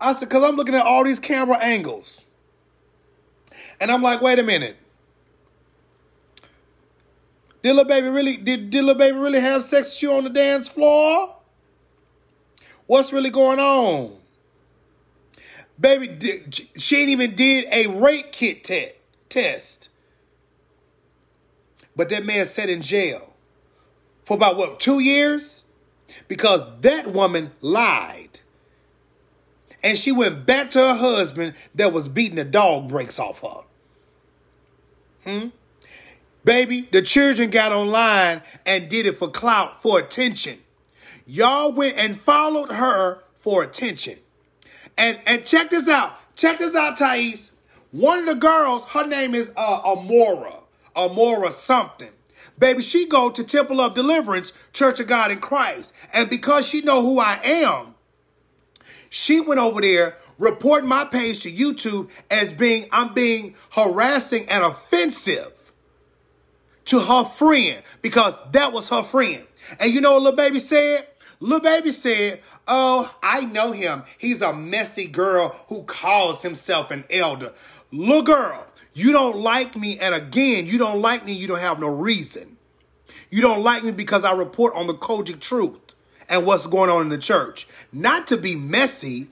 I said, because I'm looking at all these camera angles. And I'm like, wait a minute. Did little baby really did, did little baby really have sex with you on the dance floor? What's really going on? Baby, did, she ain't even did a rape kit te- test. But that man sat in jail for about what, two years? Because that woman lied. And she went back to her husband that was beating the dog breaks off her. Hmm? Baby, the children got online and did it for clout, for attention. Y'all went and followed her for attention. And and check this out. Check this out, Thais. One of the girls, her name is uh, Amora. Amora something. Baby, she go to Temple of Deliverance, Church of God in Christ. And because she know who I am, she went over there, report my page to YouTube as being, I'm being harassing and offensive to her friend because that was her friend. And you know what little baby said? Little baby said, Oh, I know him. He's a messy girl who calls himself an elder. Little girl, you don't like me. And again, you don't like me. You don't have no reason. You don't like me because I report on the COGIC truth and what's going on in the church. Not to be messy,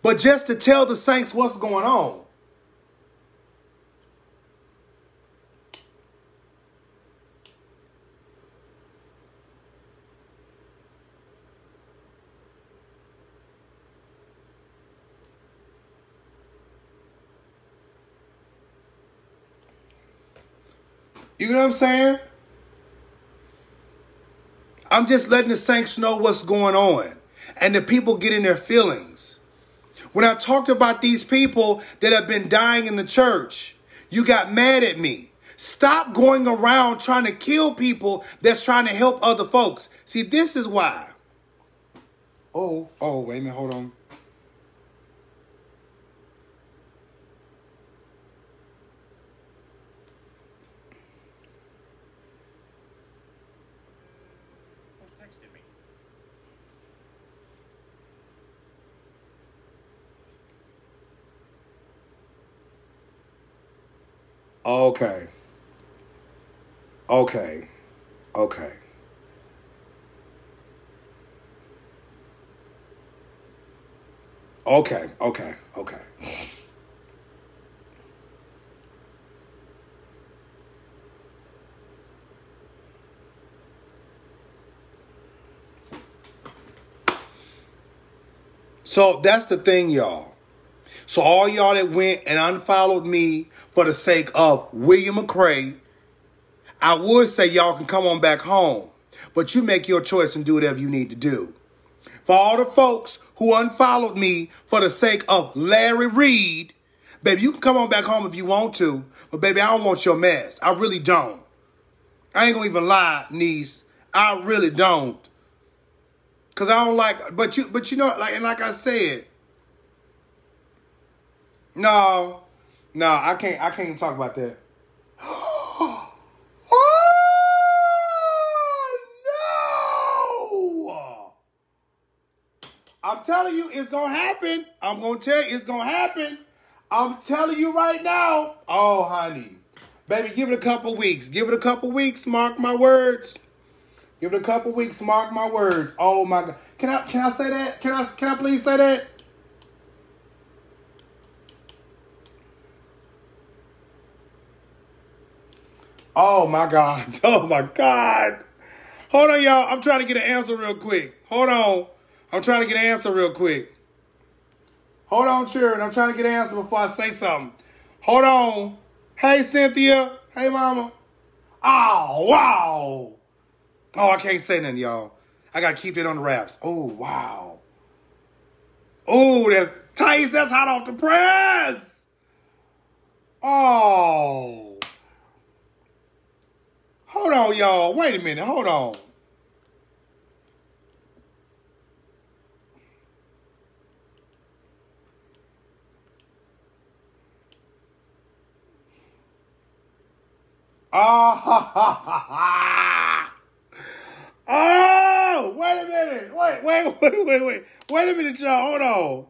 but just to tell the saints what's going on. You know what I'm saying? I'm just letting the saints know what's going on and the people get in their feelings. When I talked about these people that have been dying in the church, you got mad at me. Stop going around trying to kill people that's trying to help other folks. See, this is why. Oh, oh, wait a minute, hold on. Okay. Okay. Okay. Okay. Okay. Okay. So that's the thing, y'all. So all y'all that went and unfollowed me for the sake of William McCray, I would say y'all can come on back home. But you make your choice and do whatever you need to do. For all the folks who unfollowed me for the sake of Larry Reed, baby, you can come on back home if you want to. But baby, I don't want your mess. I really don't. I ain't gonna even lie, niece. I really don't. Cause I don't like, but you, but you know, like, and like I said, no, no, I can't. I can't even talk about that. oh no! I'm telling you, it's gonna happen. I'm gonna tell you, it's gonna happen. I'm telling you right now. Oh, honey, Baby, give it a couple weeks. Give it a couple weeks. Mark my words. Give it a couple weeks. Mark my words. Oh my God. Can I can I say that? Can I can I please say that? Oh my God. Oh my God. Hold on, y'all. I'm trying to get an answer real quick. Hold on. I'm trying to get an answer real quick. Hold on, Sharon. I'm trying to get an answer before I say something. Hold on. Hey, Cynthia. Hey, Mama. Oh, wow. Oh, I can't say nothing, y'all. I got to keep it on the wraps. Oh, wow. Oh, that's Tice. That's hot off the press. Oh. Hold on, y'all. Wait a minute. Hold on. Ah! Oh, wait a minute. Wait, wait, wait, wait, wait. Wait a minute, y'all. Hold on.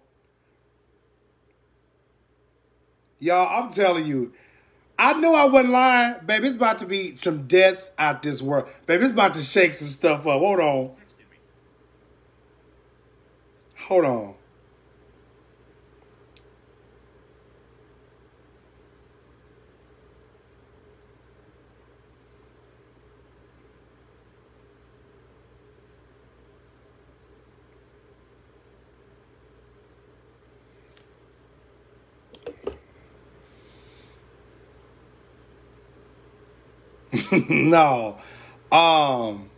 Y'all, I'm telling you, I know I wasn't lying. Baby, it's about to be some deaths out this world. Baby, it's about to shake some stuff up. Hold on. Hold on. no. Um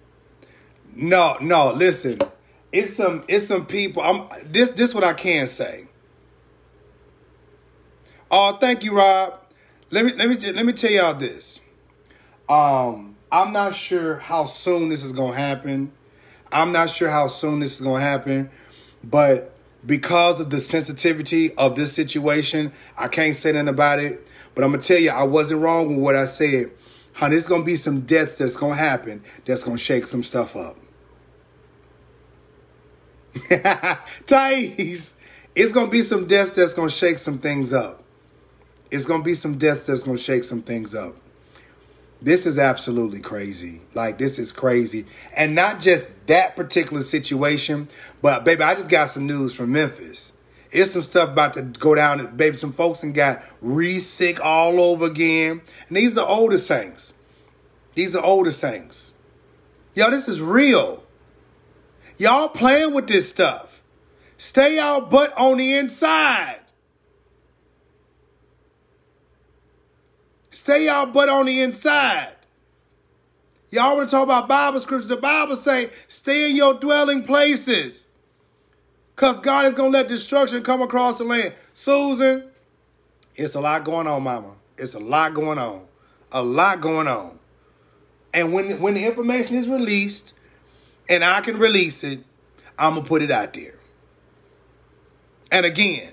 no, no, listen. It's some it's some people. I'm this this what I can say. Oh, thank you, Rob. Let me let me let me tell y'all this. Um, I'm not sure how soon this is gonna happen. I'm not sure how soon this is gonna happen, but because of the sensitivity of this situation, I can't say nothing about it. But I'm gonna tell you, I wasn't wrong with what I said honey, there's going to be some deaths that's going to happen that's going to shake some stuff up. Thais, it's going to be some deaths that's going to shake some things up. It's going to be some deaths that's going to shake some things up. This is absolutely crazy. Like, this is crazy. And not just that particular situation, but baby, I just got some news from Memphis. It's some stuff about to go down. Baby, some folks and got re-sick all over again. And these are older things. These are older saints. Yo, this is real. Y'all playing with this stuff. Stay out butt on the inside. Stay out butt on the inside. Y'all want to talk about Bible scriptures? The Bible say, stay in your dwelling places. Because God is going to let destruction come across the land. Susan, it's a lot going on, mama. It's a lot going on. A lot going on. And when, when the information is released and I can release it, I'm going to put it out there. And again,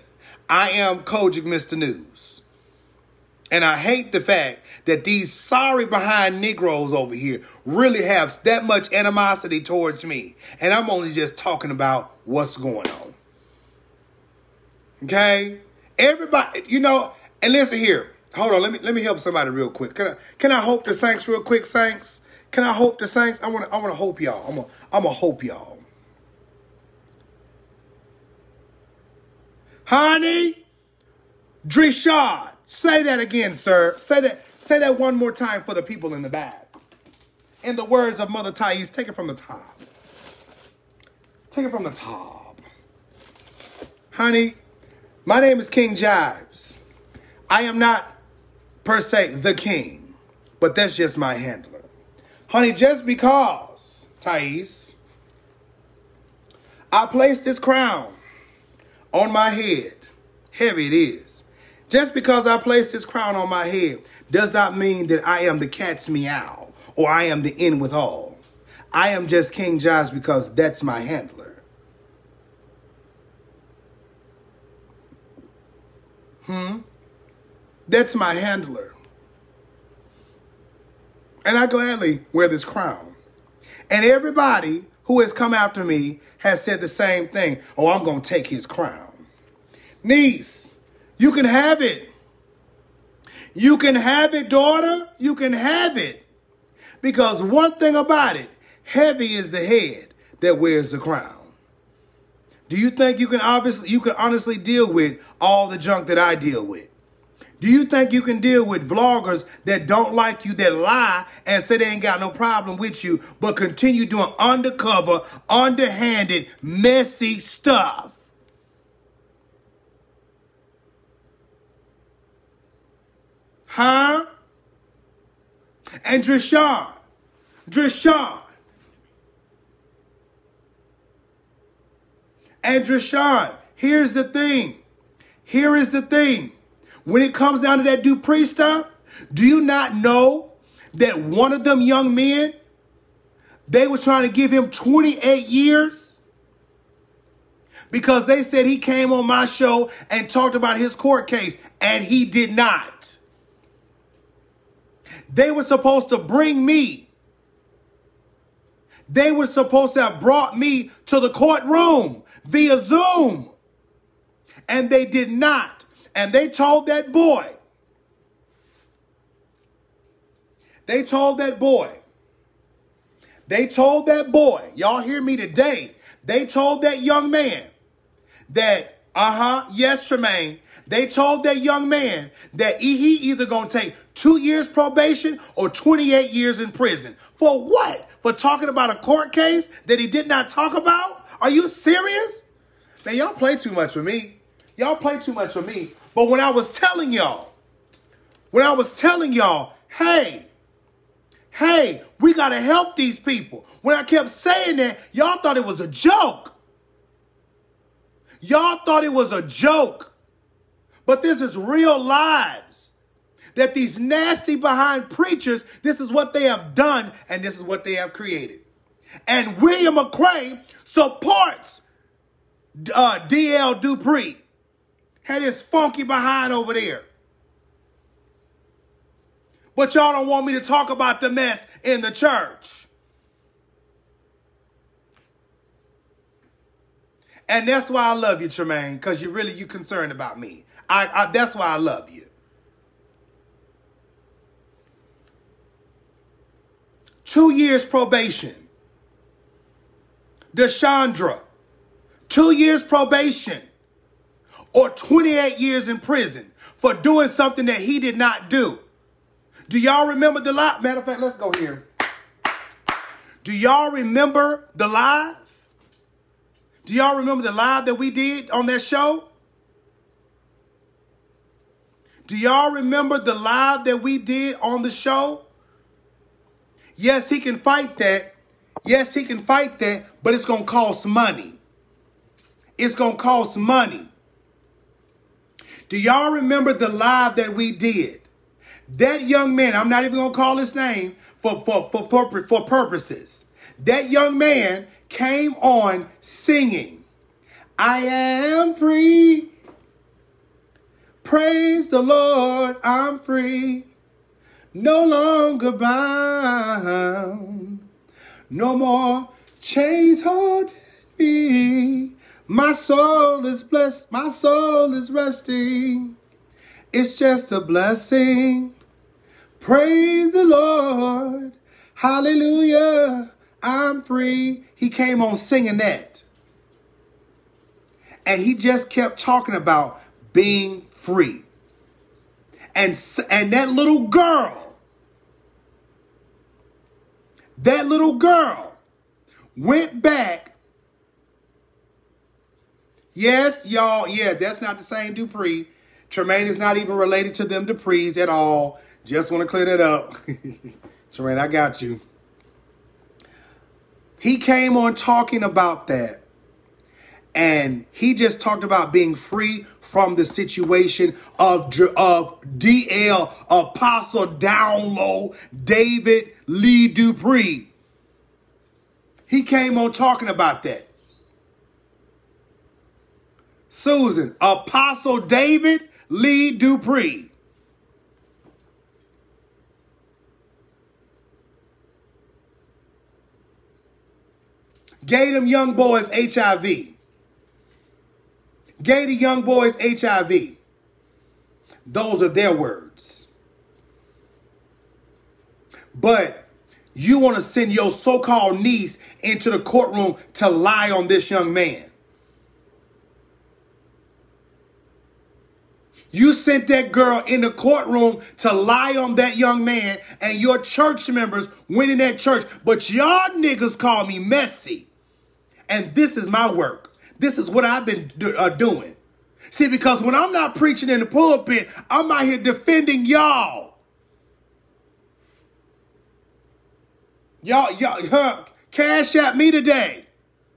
I am COGIC Mr. News. And I hate the fact that these sorry behind Negroes over here really have that much animosity towards me. And I'm only just talking about what's going on. Okay? Everybody, you know, and listen here. Hold on, let me let me help somebody real quick. Can I can I hope the Saints real quick, Saints? Can I hope the Saints? I want to I want to hope y'all. I'm a, I'm a hope y'all. Honey, Drishad. Say that again, sir. Say that. Say that one more time for the people in the back. In the words of Mother Thais, take it from the top. Take it from the top. Honey, my name is King Jives. I am not per se the king, but that's just my handler. Honey, just because, Thais, I placed this crown on my head, heavy it is, just because I place this crown on my head does not mean that I am the cat's meow or I am the end with all. I am just King Jives because that's my handler. Hmm? That's my handler. And I gladly wear this crown. And everybody who has come after me has said the same thing. Oh, I'm going to take his crown. Niece, you can have it. You can have it, daughter. You can have it. Because one thing about it, heavy is the head that wears the crown. Do you think you can obviously you can honestly deal with all the junk that I deal with? Do you think you can deal with vloggers that don't like you, that lie and say they ain't got no problem with you, but continue doing undercover, underhanded, messy stuff? Huh? And Drishard. Drishard. And Drishard, here's the thing. Here is the thing. When it comes down to that Dupree stuff, do you not know that one of them young men, they was trying to give him 28 years? Because they said he came on my show and talked about his court case, and he did not. They were supposed to bring me. They were supposed to have brought me to the courtroom via Zoom. And they did not. And they told that boy, they told that boy, they told that boy, y'all hear me today, they told that young man that, uh-huh, yes, Tremaine, they told that young man that he either gonna take two years probation or 28 years in prison. For what? For talking about a court case that he did not talk about? Are you serious? Man, y'all play too much with me. Y'all play too much with me. But when I was telling y'all, when I was telling y'all, hey, hey, we got to help these people. When I kept saying that, y'all thought it was a joke. Y'all thought it was a joke. But this is real lives. That these nasty behind preachers, this is what they have done and this is what they have created. And William McCray supports uh, DL Dupree. Had his funky behind over there. But y'all don't want me to talk about the mess in the church. And that's why I love you, Tremaine, because you really you concerned about me. I, I that's why I love you. Two years probation. Deshandra, two years probation or 28 years in prison for doing something that he did not do. Do y'all remember the live? Matter of fact, let's go here. Do y'all remember the live? Do y'all remember the live that we did on that show? Do y'all remember the live that we did on the show? Yes, he can fight that. Yes, he can fight that, but it's going to cost money. It's going to cost money. Do y'all remember the live that we did? That young man, I'm not even going to call his name for, for, for, for, for purposes. That young man came on singing, I am free. Praise the Lord, I'm free. No longer bound. No more chains holding me. My soul is blessed. My soul is resting. It's just a blessing. Praise the Lord. Hallelujah. I'm free. He came on singing that. And he just kept talking about being free. And, and that little girl, that little girl went back Yes, y'all. Yeah, that's not the same Dupree. Tremaine is not even related to them Duprees at all. Just want to clear that up. Tremaine, I got you. He came on talking about that. And he just talked about being free from the situation of, of DL, Apostle Down Low, David Lee Dupree. He came on talking about that. Susan, Apostle David Lee Dupree. Gave them young boys HIV. Gave the young boys HIV. Those are their words. But you want to send your so-called niece into the courtroom to lie on this young man. You sent that girl in the courtroom to lie on that young man, and your church members went in that church. But y'all niggas call me messy. And this is my work. This is what I've been do, uh, doing. See, because when I'm not preaching in the pulpit, I'm out here defending y'all. Y'all, y'all, huh, cash at me today.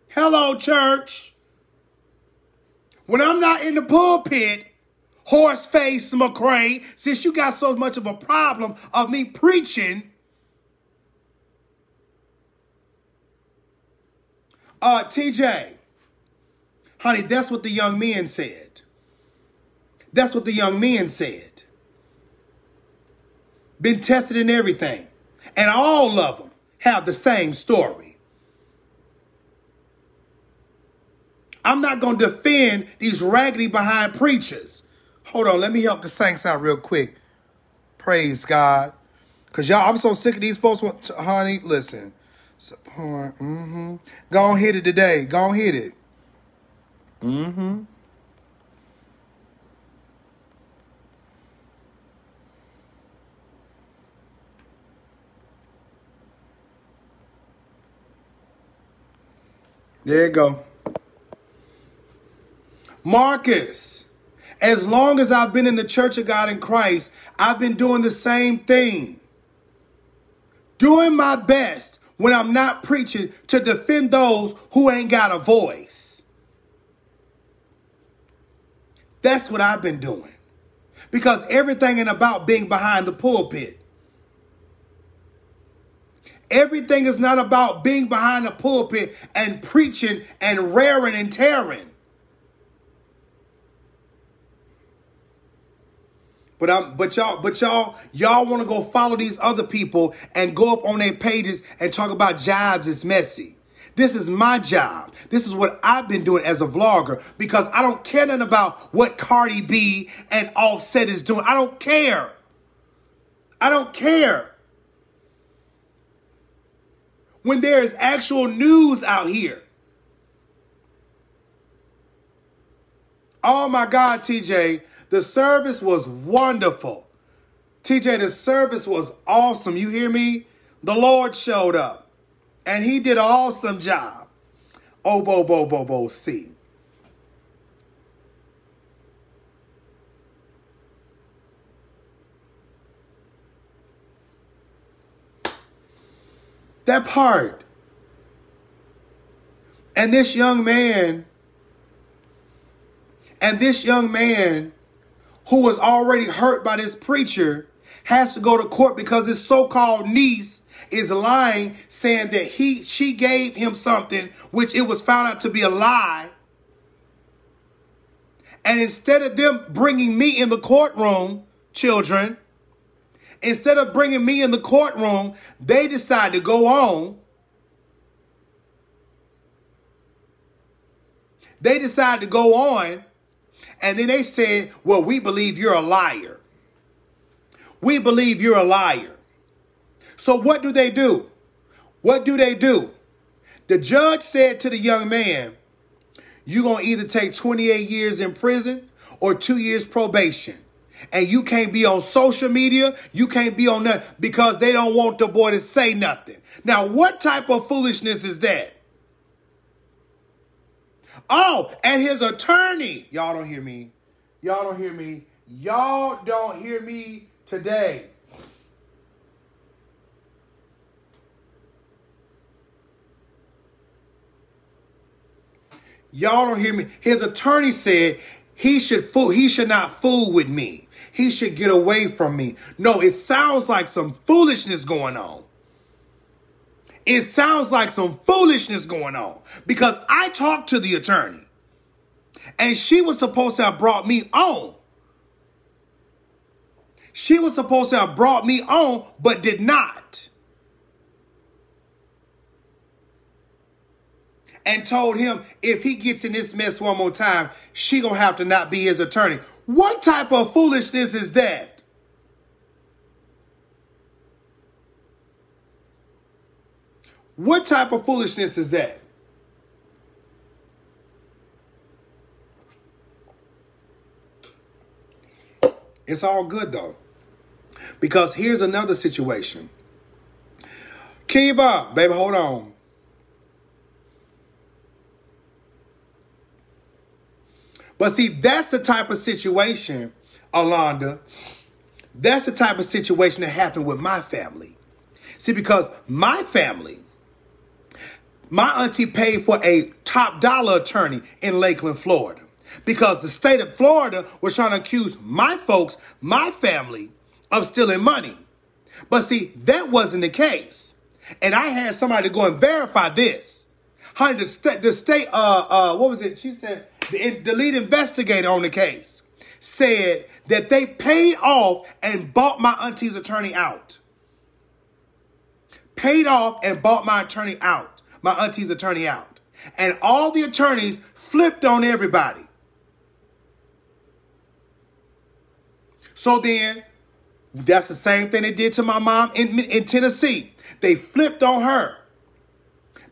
Hello, church. When I'm not in the pulpit, Horseface McCray, since you got so much of a problem of me preaching, uh, TJ, honey, that's what the young men said. That's what the young men said. Been tested in everything. And all of them have the same story. I'm not going to defend these raggedy behind preachers Hold on, let me help the saints out real quick. Praise God. Because y'all, I'm so sick of these folks. Honey, listen. Support. Mm-hmm. Go on hit it today. Go on hit it. Mm-hmm. There you go. Marcus. As long as I've been in the church of God in Christ, I've been doing the same thing. Doing my best when I'm not preaching to defend those who ain't got a voice. That's what I've been doing. Because everything ain't about being behind the pulpit. Everything is not about being behind the pulpit and preaching and raring and tearing. But I'm but y'all but y'all y'all want to go follow these other people and go up on their pages and talk about Jives is messy. This is my job. This is what I've been doing as a vlogger because I don't care nothing about what Cardi B and Offset is doing. I don't care. I don't care. When there is actual news out here. Oh my God, TJ. The service was wonderful. TJ, the service was awesome. You hear me? The Lord showed up and he did an awesome job. Oh, bo, bo, bo, bo, see. That part. And this young man, and this young man who was already hurt by this preacher has to go to court because his so-called niece is lying saying that he she gave him something which it was found out to be a lie and instead of them bringing me in the courtroom children instead of bringing me in the courtroom they decide to go on they decide to go on and then they said, well, we believe you're a liar. We believe you're a liar. So what do they do? What do they do? The judge said to the young man, you're going to either take 28 years in prison or two years probation. And you can't be on social media. You can't be on that because they don't want the boy to say nothing. Now, what type of foolishness is that? Oh, and his attorney. Y'all don't hear me. Y'all don't hear me. Y'all don't hear me today. Y'all don't hear me. His attorney said he should fool, he should not fool with me. He should get away from me. No, it sounds like some foolishness going on. It sounds like some foolishness going on because I talked to the attorney and she was supposed to have brought me on. She was supposed to have brought me on, but did not. And told him if he gets in this mess one more time, she gonna have to not be his attorney. What type of foolishness is that? What type of foolishness is that? It's all good though. Because here's another situation. Kiva, baby, hold on. But see, that's the type of situation, Alonda. That's the type of situation that happened with my family. See, because my family, my auntie paid for a top dollar attorney in Lakeland, Florida. Because the state of Florida was trying to accuse my folks, my family, of stealing money. But see, that wasn't the case. And I had somebody to go and verify this. Honey, the, st- the state, uh, uh, what was it? She said, the, the lead investigator on the case said that they paid off and bought my auntie's attorney out. Paid off and bought my attorney out, my auntie's attorney out. And all the attorneys flipped on everybody. So then, that's the same thing they did to my mom in, in Tennessee. They flipped on her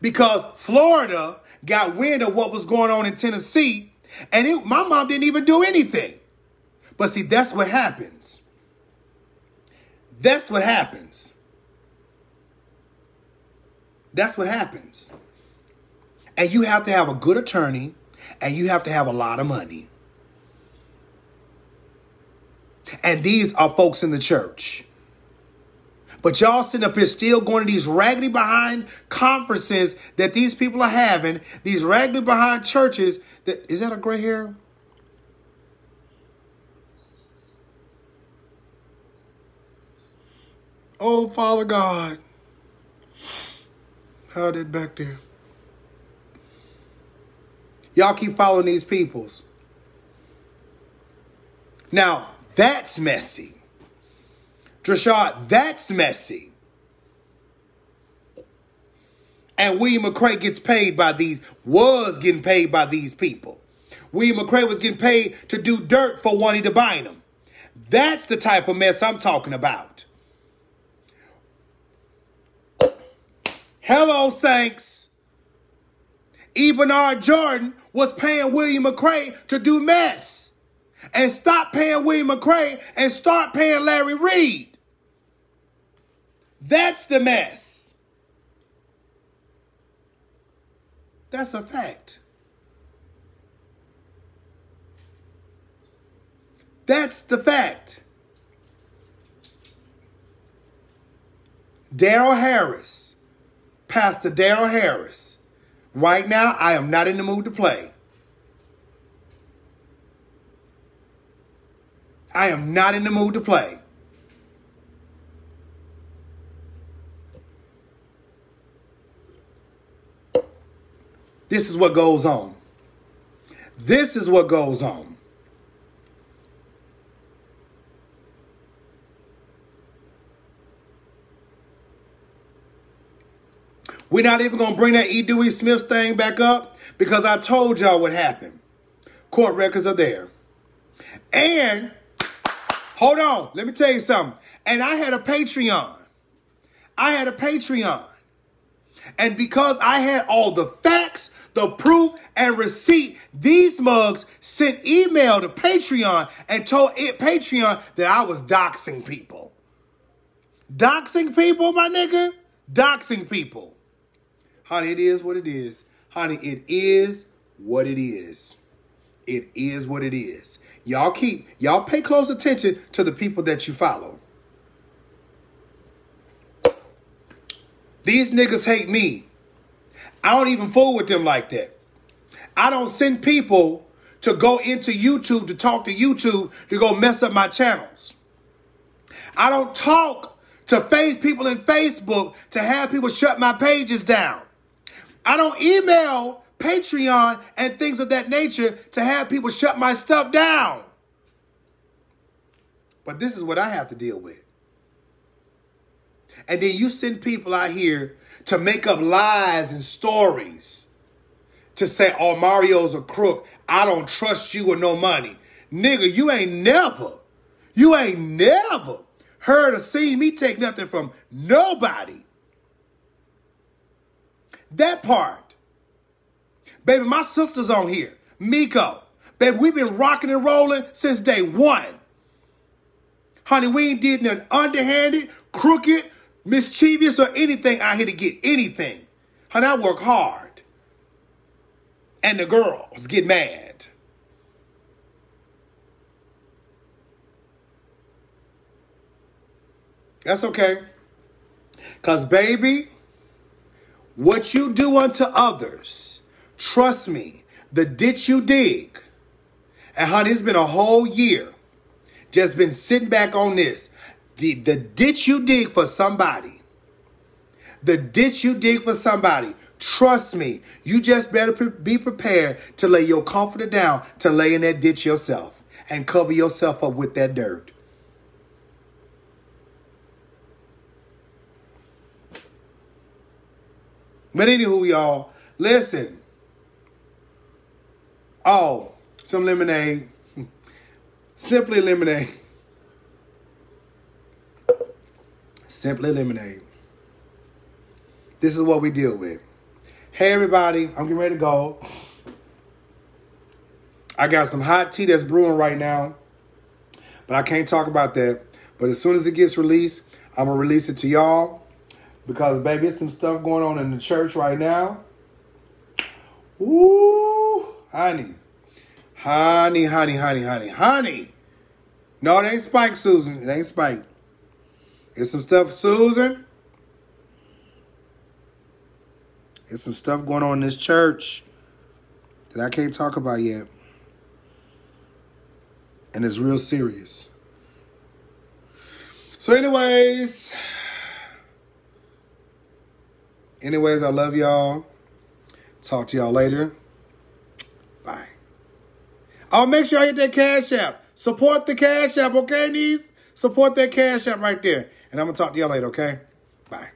because Florida got wind of what was going on in Tennessee, and it, my mom didn't even do anything. But see, that's what happens. That's what happens. That's what happens. And you have to have a good attorney, and you have to have a lot of money. And these are folks in the church. But y'all sitting up here still going to these raggedy behind conferences that these people are having, these raggedy behind churches. That is that a gray hair? Oh, Father God. How did back there? Y'all keep following these peoples. Now, that's messy. Drashad, that's messy. And William McCray gets paid by these, was getting paid by these people. William McCray was getting paid to do dirt for Juanita Bynum. That's the type of mess I'm talking about. Hello, Saints. E. Jordan was paying William McCray to do mess and stop paying William McCray and start paying Larry Reid. That's the mess. That's a fact. That's the fact. Daryl Harris, Pastor Daryl Harris. Right now, I am not in the mood to play. I am not in the mood to play. This is what goes on. This is what goes on. We're not even going to bring that E. Dewey Smith thing back up because I told y'all what happened. Court records are there. And Hold on. Let me tell you something. And I had a Patreon. I had a Patreon. And because I had all the facts, the proof, and receipt, these mugs sent email to Patreon and told it Patreon that I was doxing people. Doxing people, my nigga? Doxing people. Honey, it is what it is. Honey, it is what it is. It is what it is. Y'all keep, y'all pay close attention to the people that you follow. These niggas hate me. I don't even fool with them like that. I don't send people to go into YouTube to talk to YouTube to go mess up my channels. I don't talk to face people in Facebook to have people shut my pages down. I don't email Patreon and things of that nature to have people shut my stuff down. But this is what I have to deal with. And then you send people out here to make up lies and stories to say, oh, Mario's a crook. I don't trust you with no money. Nigga, you ain't never, you ain't never heard or seen me take nothing from nobody. That part. Baby, my sister's on here. Miko. Baby, we've been rocking and rolling since day one. Honey, we ain't did nothing underhanded, crooked, mischievous, or anything out here to get anything. Honey, I work hard. And the girls get mad. That's okay. Because, baby, what you do unto others, trust me, the ditch you dig. And honey, it's been a whole year. Just been sitting back on this. The, the ditch you dig for somebody. The ditch you dig for somebody. Trust me, you just better be prepared to lay your comforter down to lay in that ditch yourself and cover yourself up with that dirt. But anywho, y'all, listen. Oh, some lemonade. Simply lemonade. Simply lemonade. This is what we deal with. Hey, everybody, I'm getting ready to go. I got some hot tea that's brewing right now, but I can't talk about that. But as soon as it gets released, I'm going to release it to y'all. Because, baby, it's some stuff going on in the church right now. Ooh, honey. Honey, honey, honey, honey, honey. No, it ain't Spike, Susan. It ain't Spike. It's some stuff, Susan. There's some stuff going on in this church that I can't talk about yet. And it's real serious. So, anyways. Anyways, I love y'all. Talk to y'all later. Bye. Oh, make sure I hit that cash app. Support the cash app, okay, niece? Support that cash app right there. And I'm going to talk to y'all later, okay? Bye.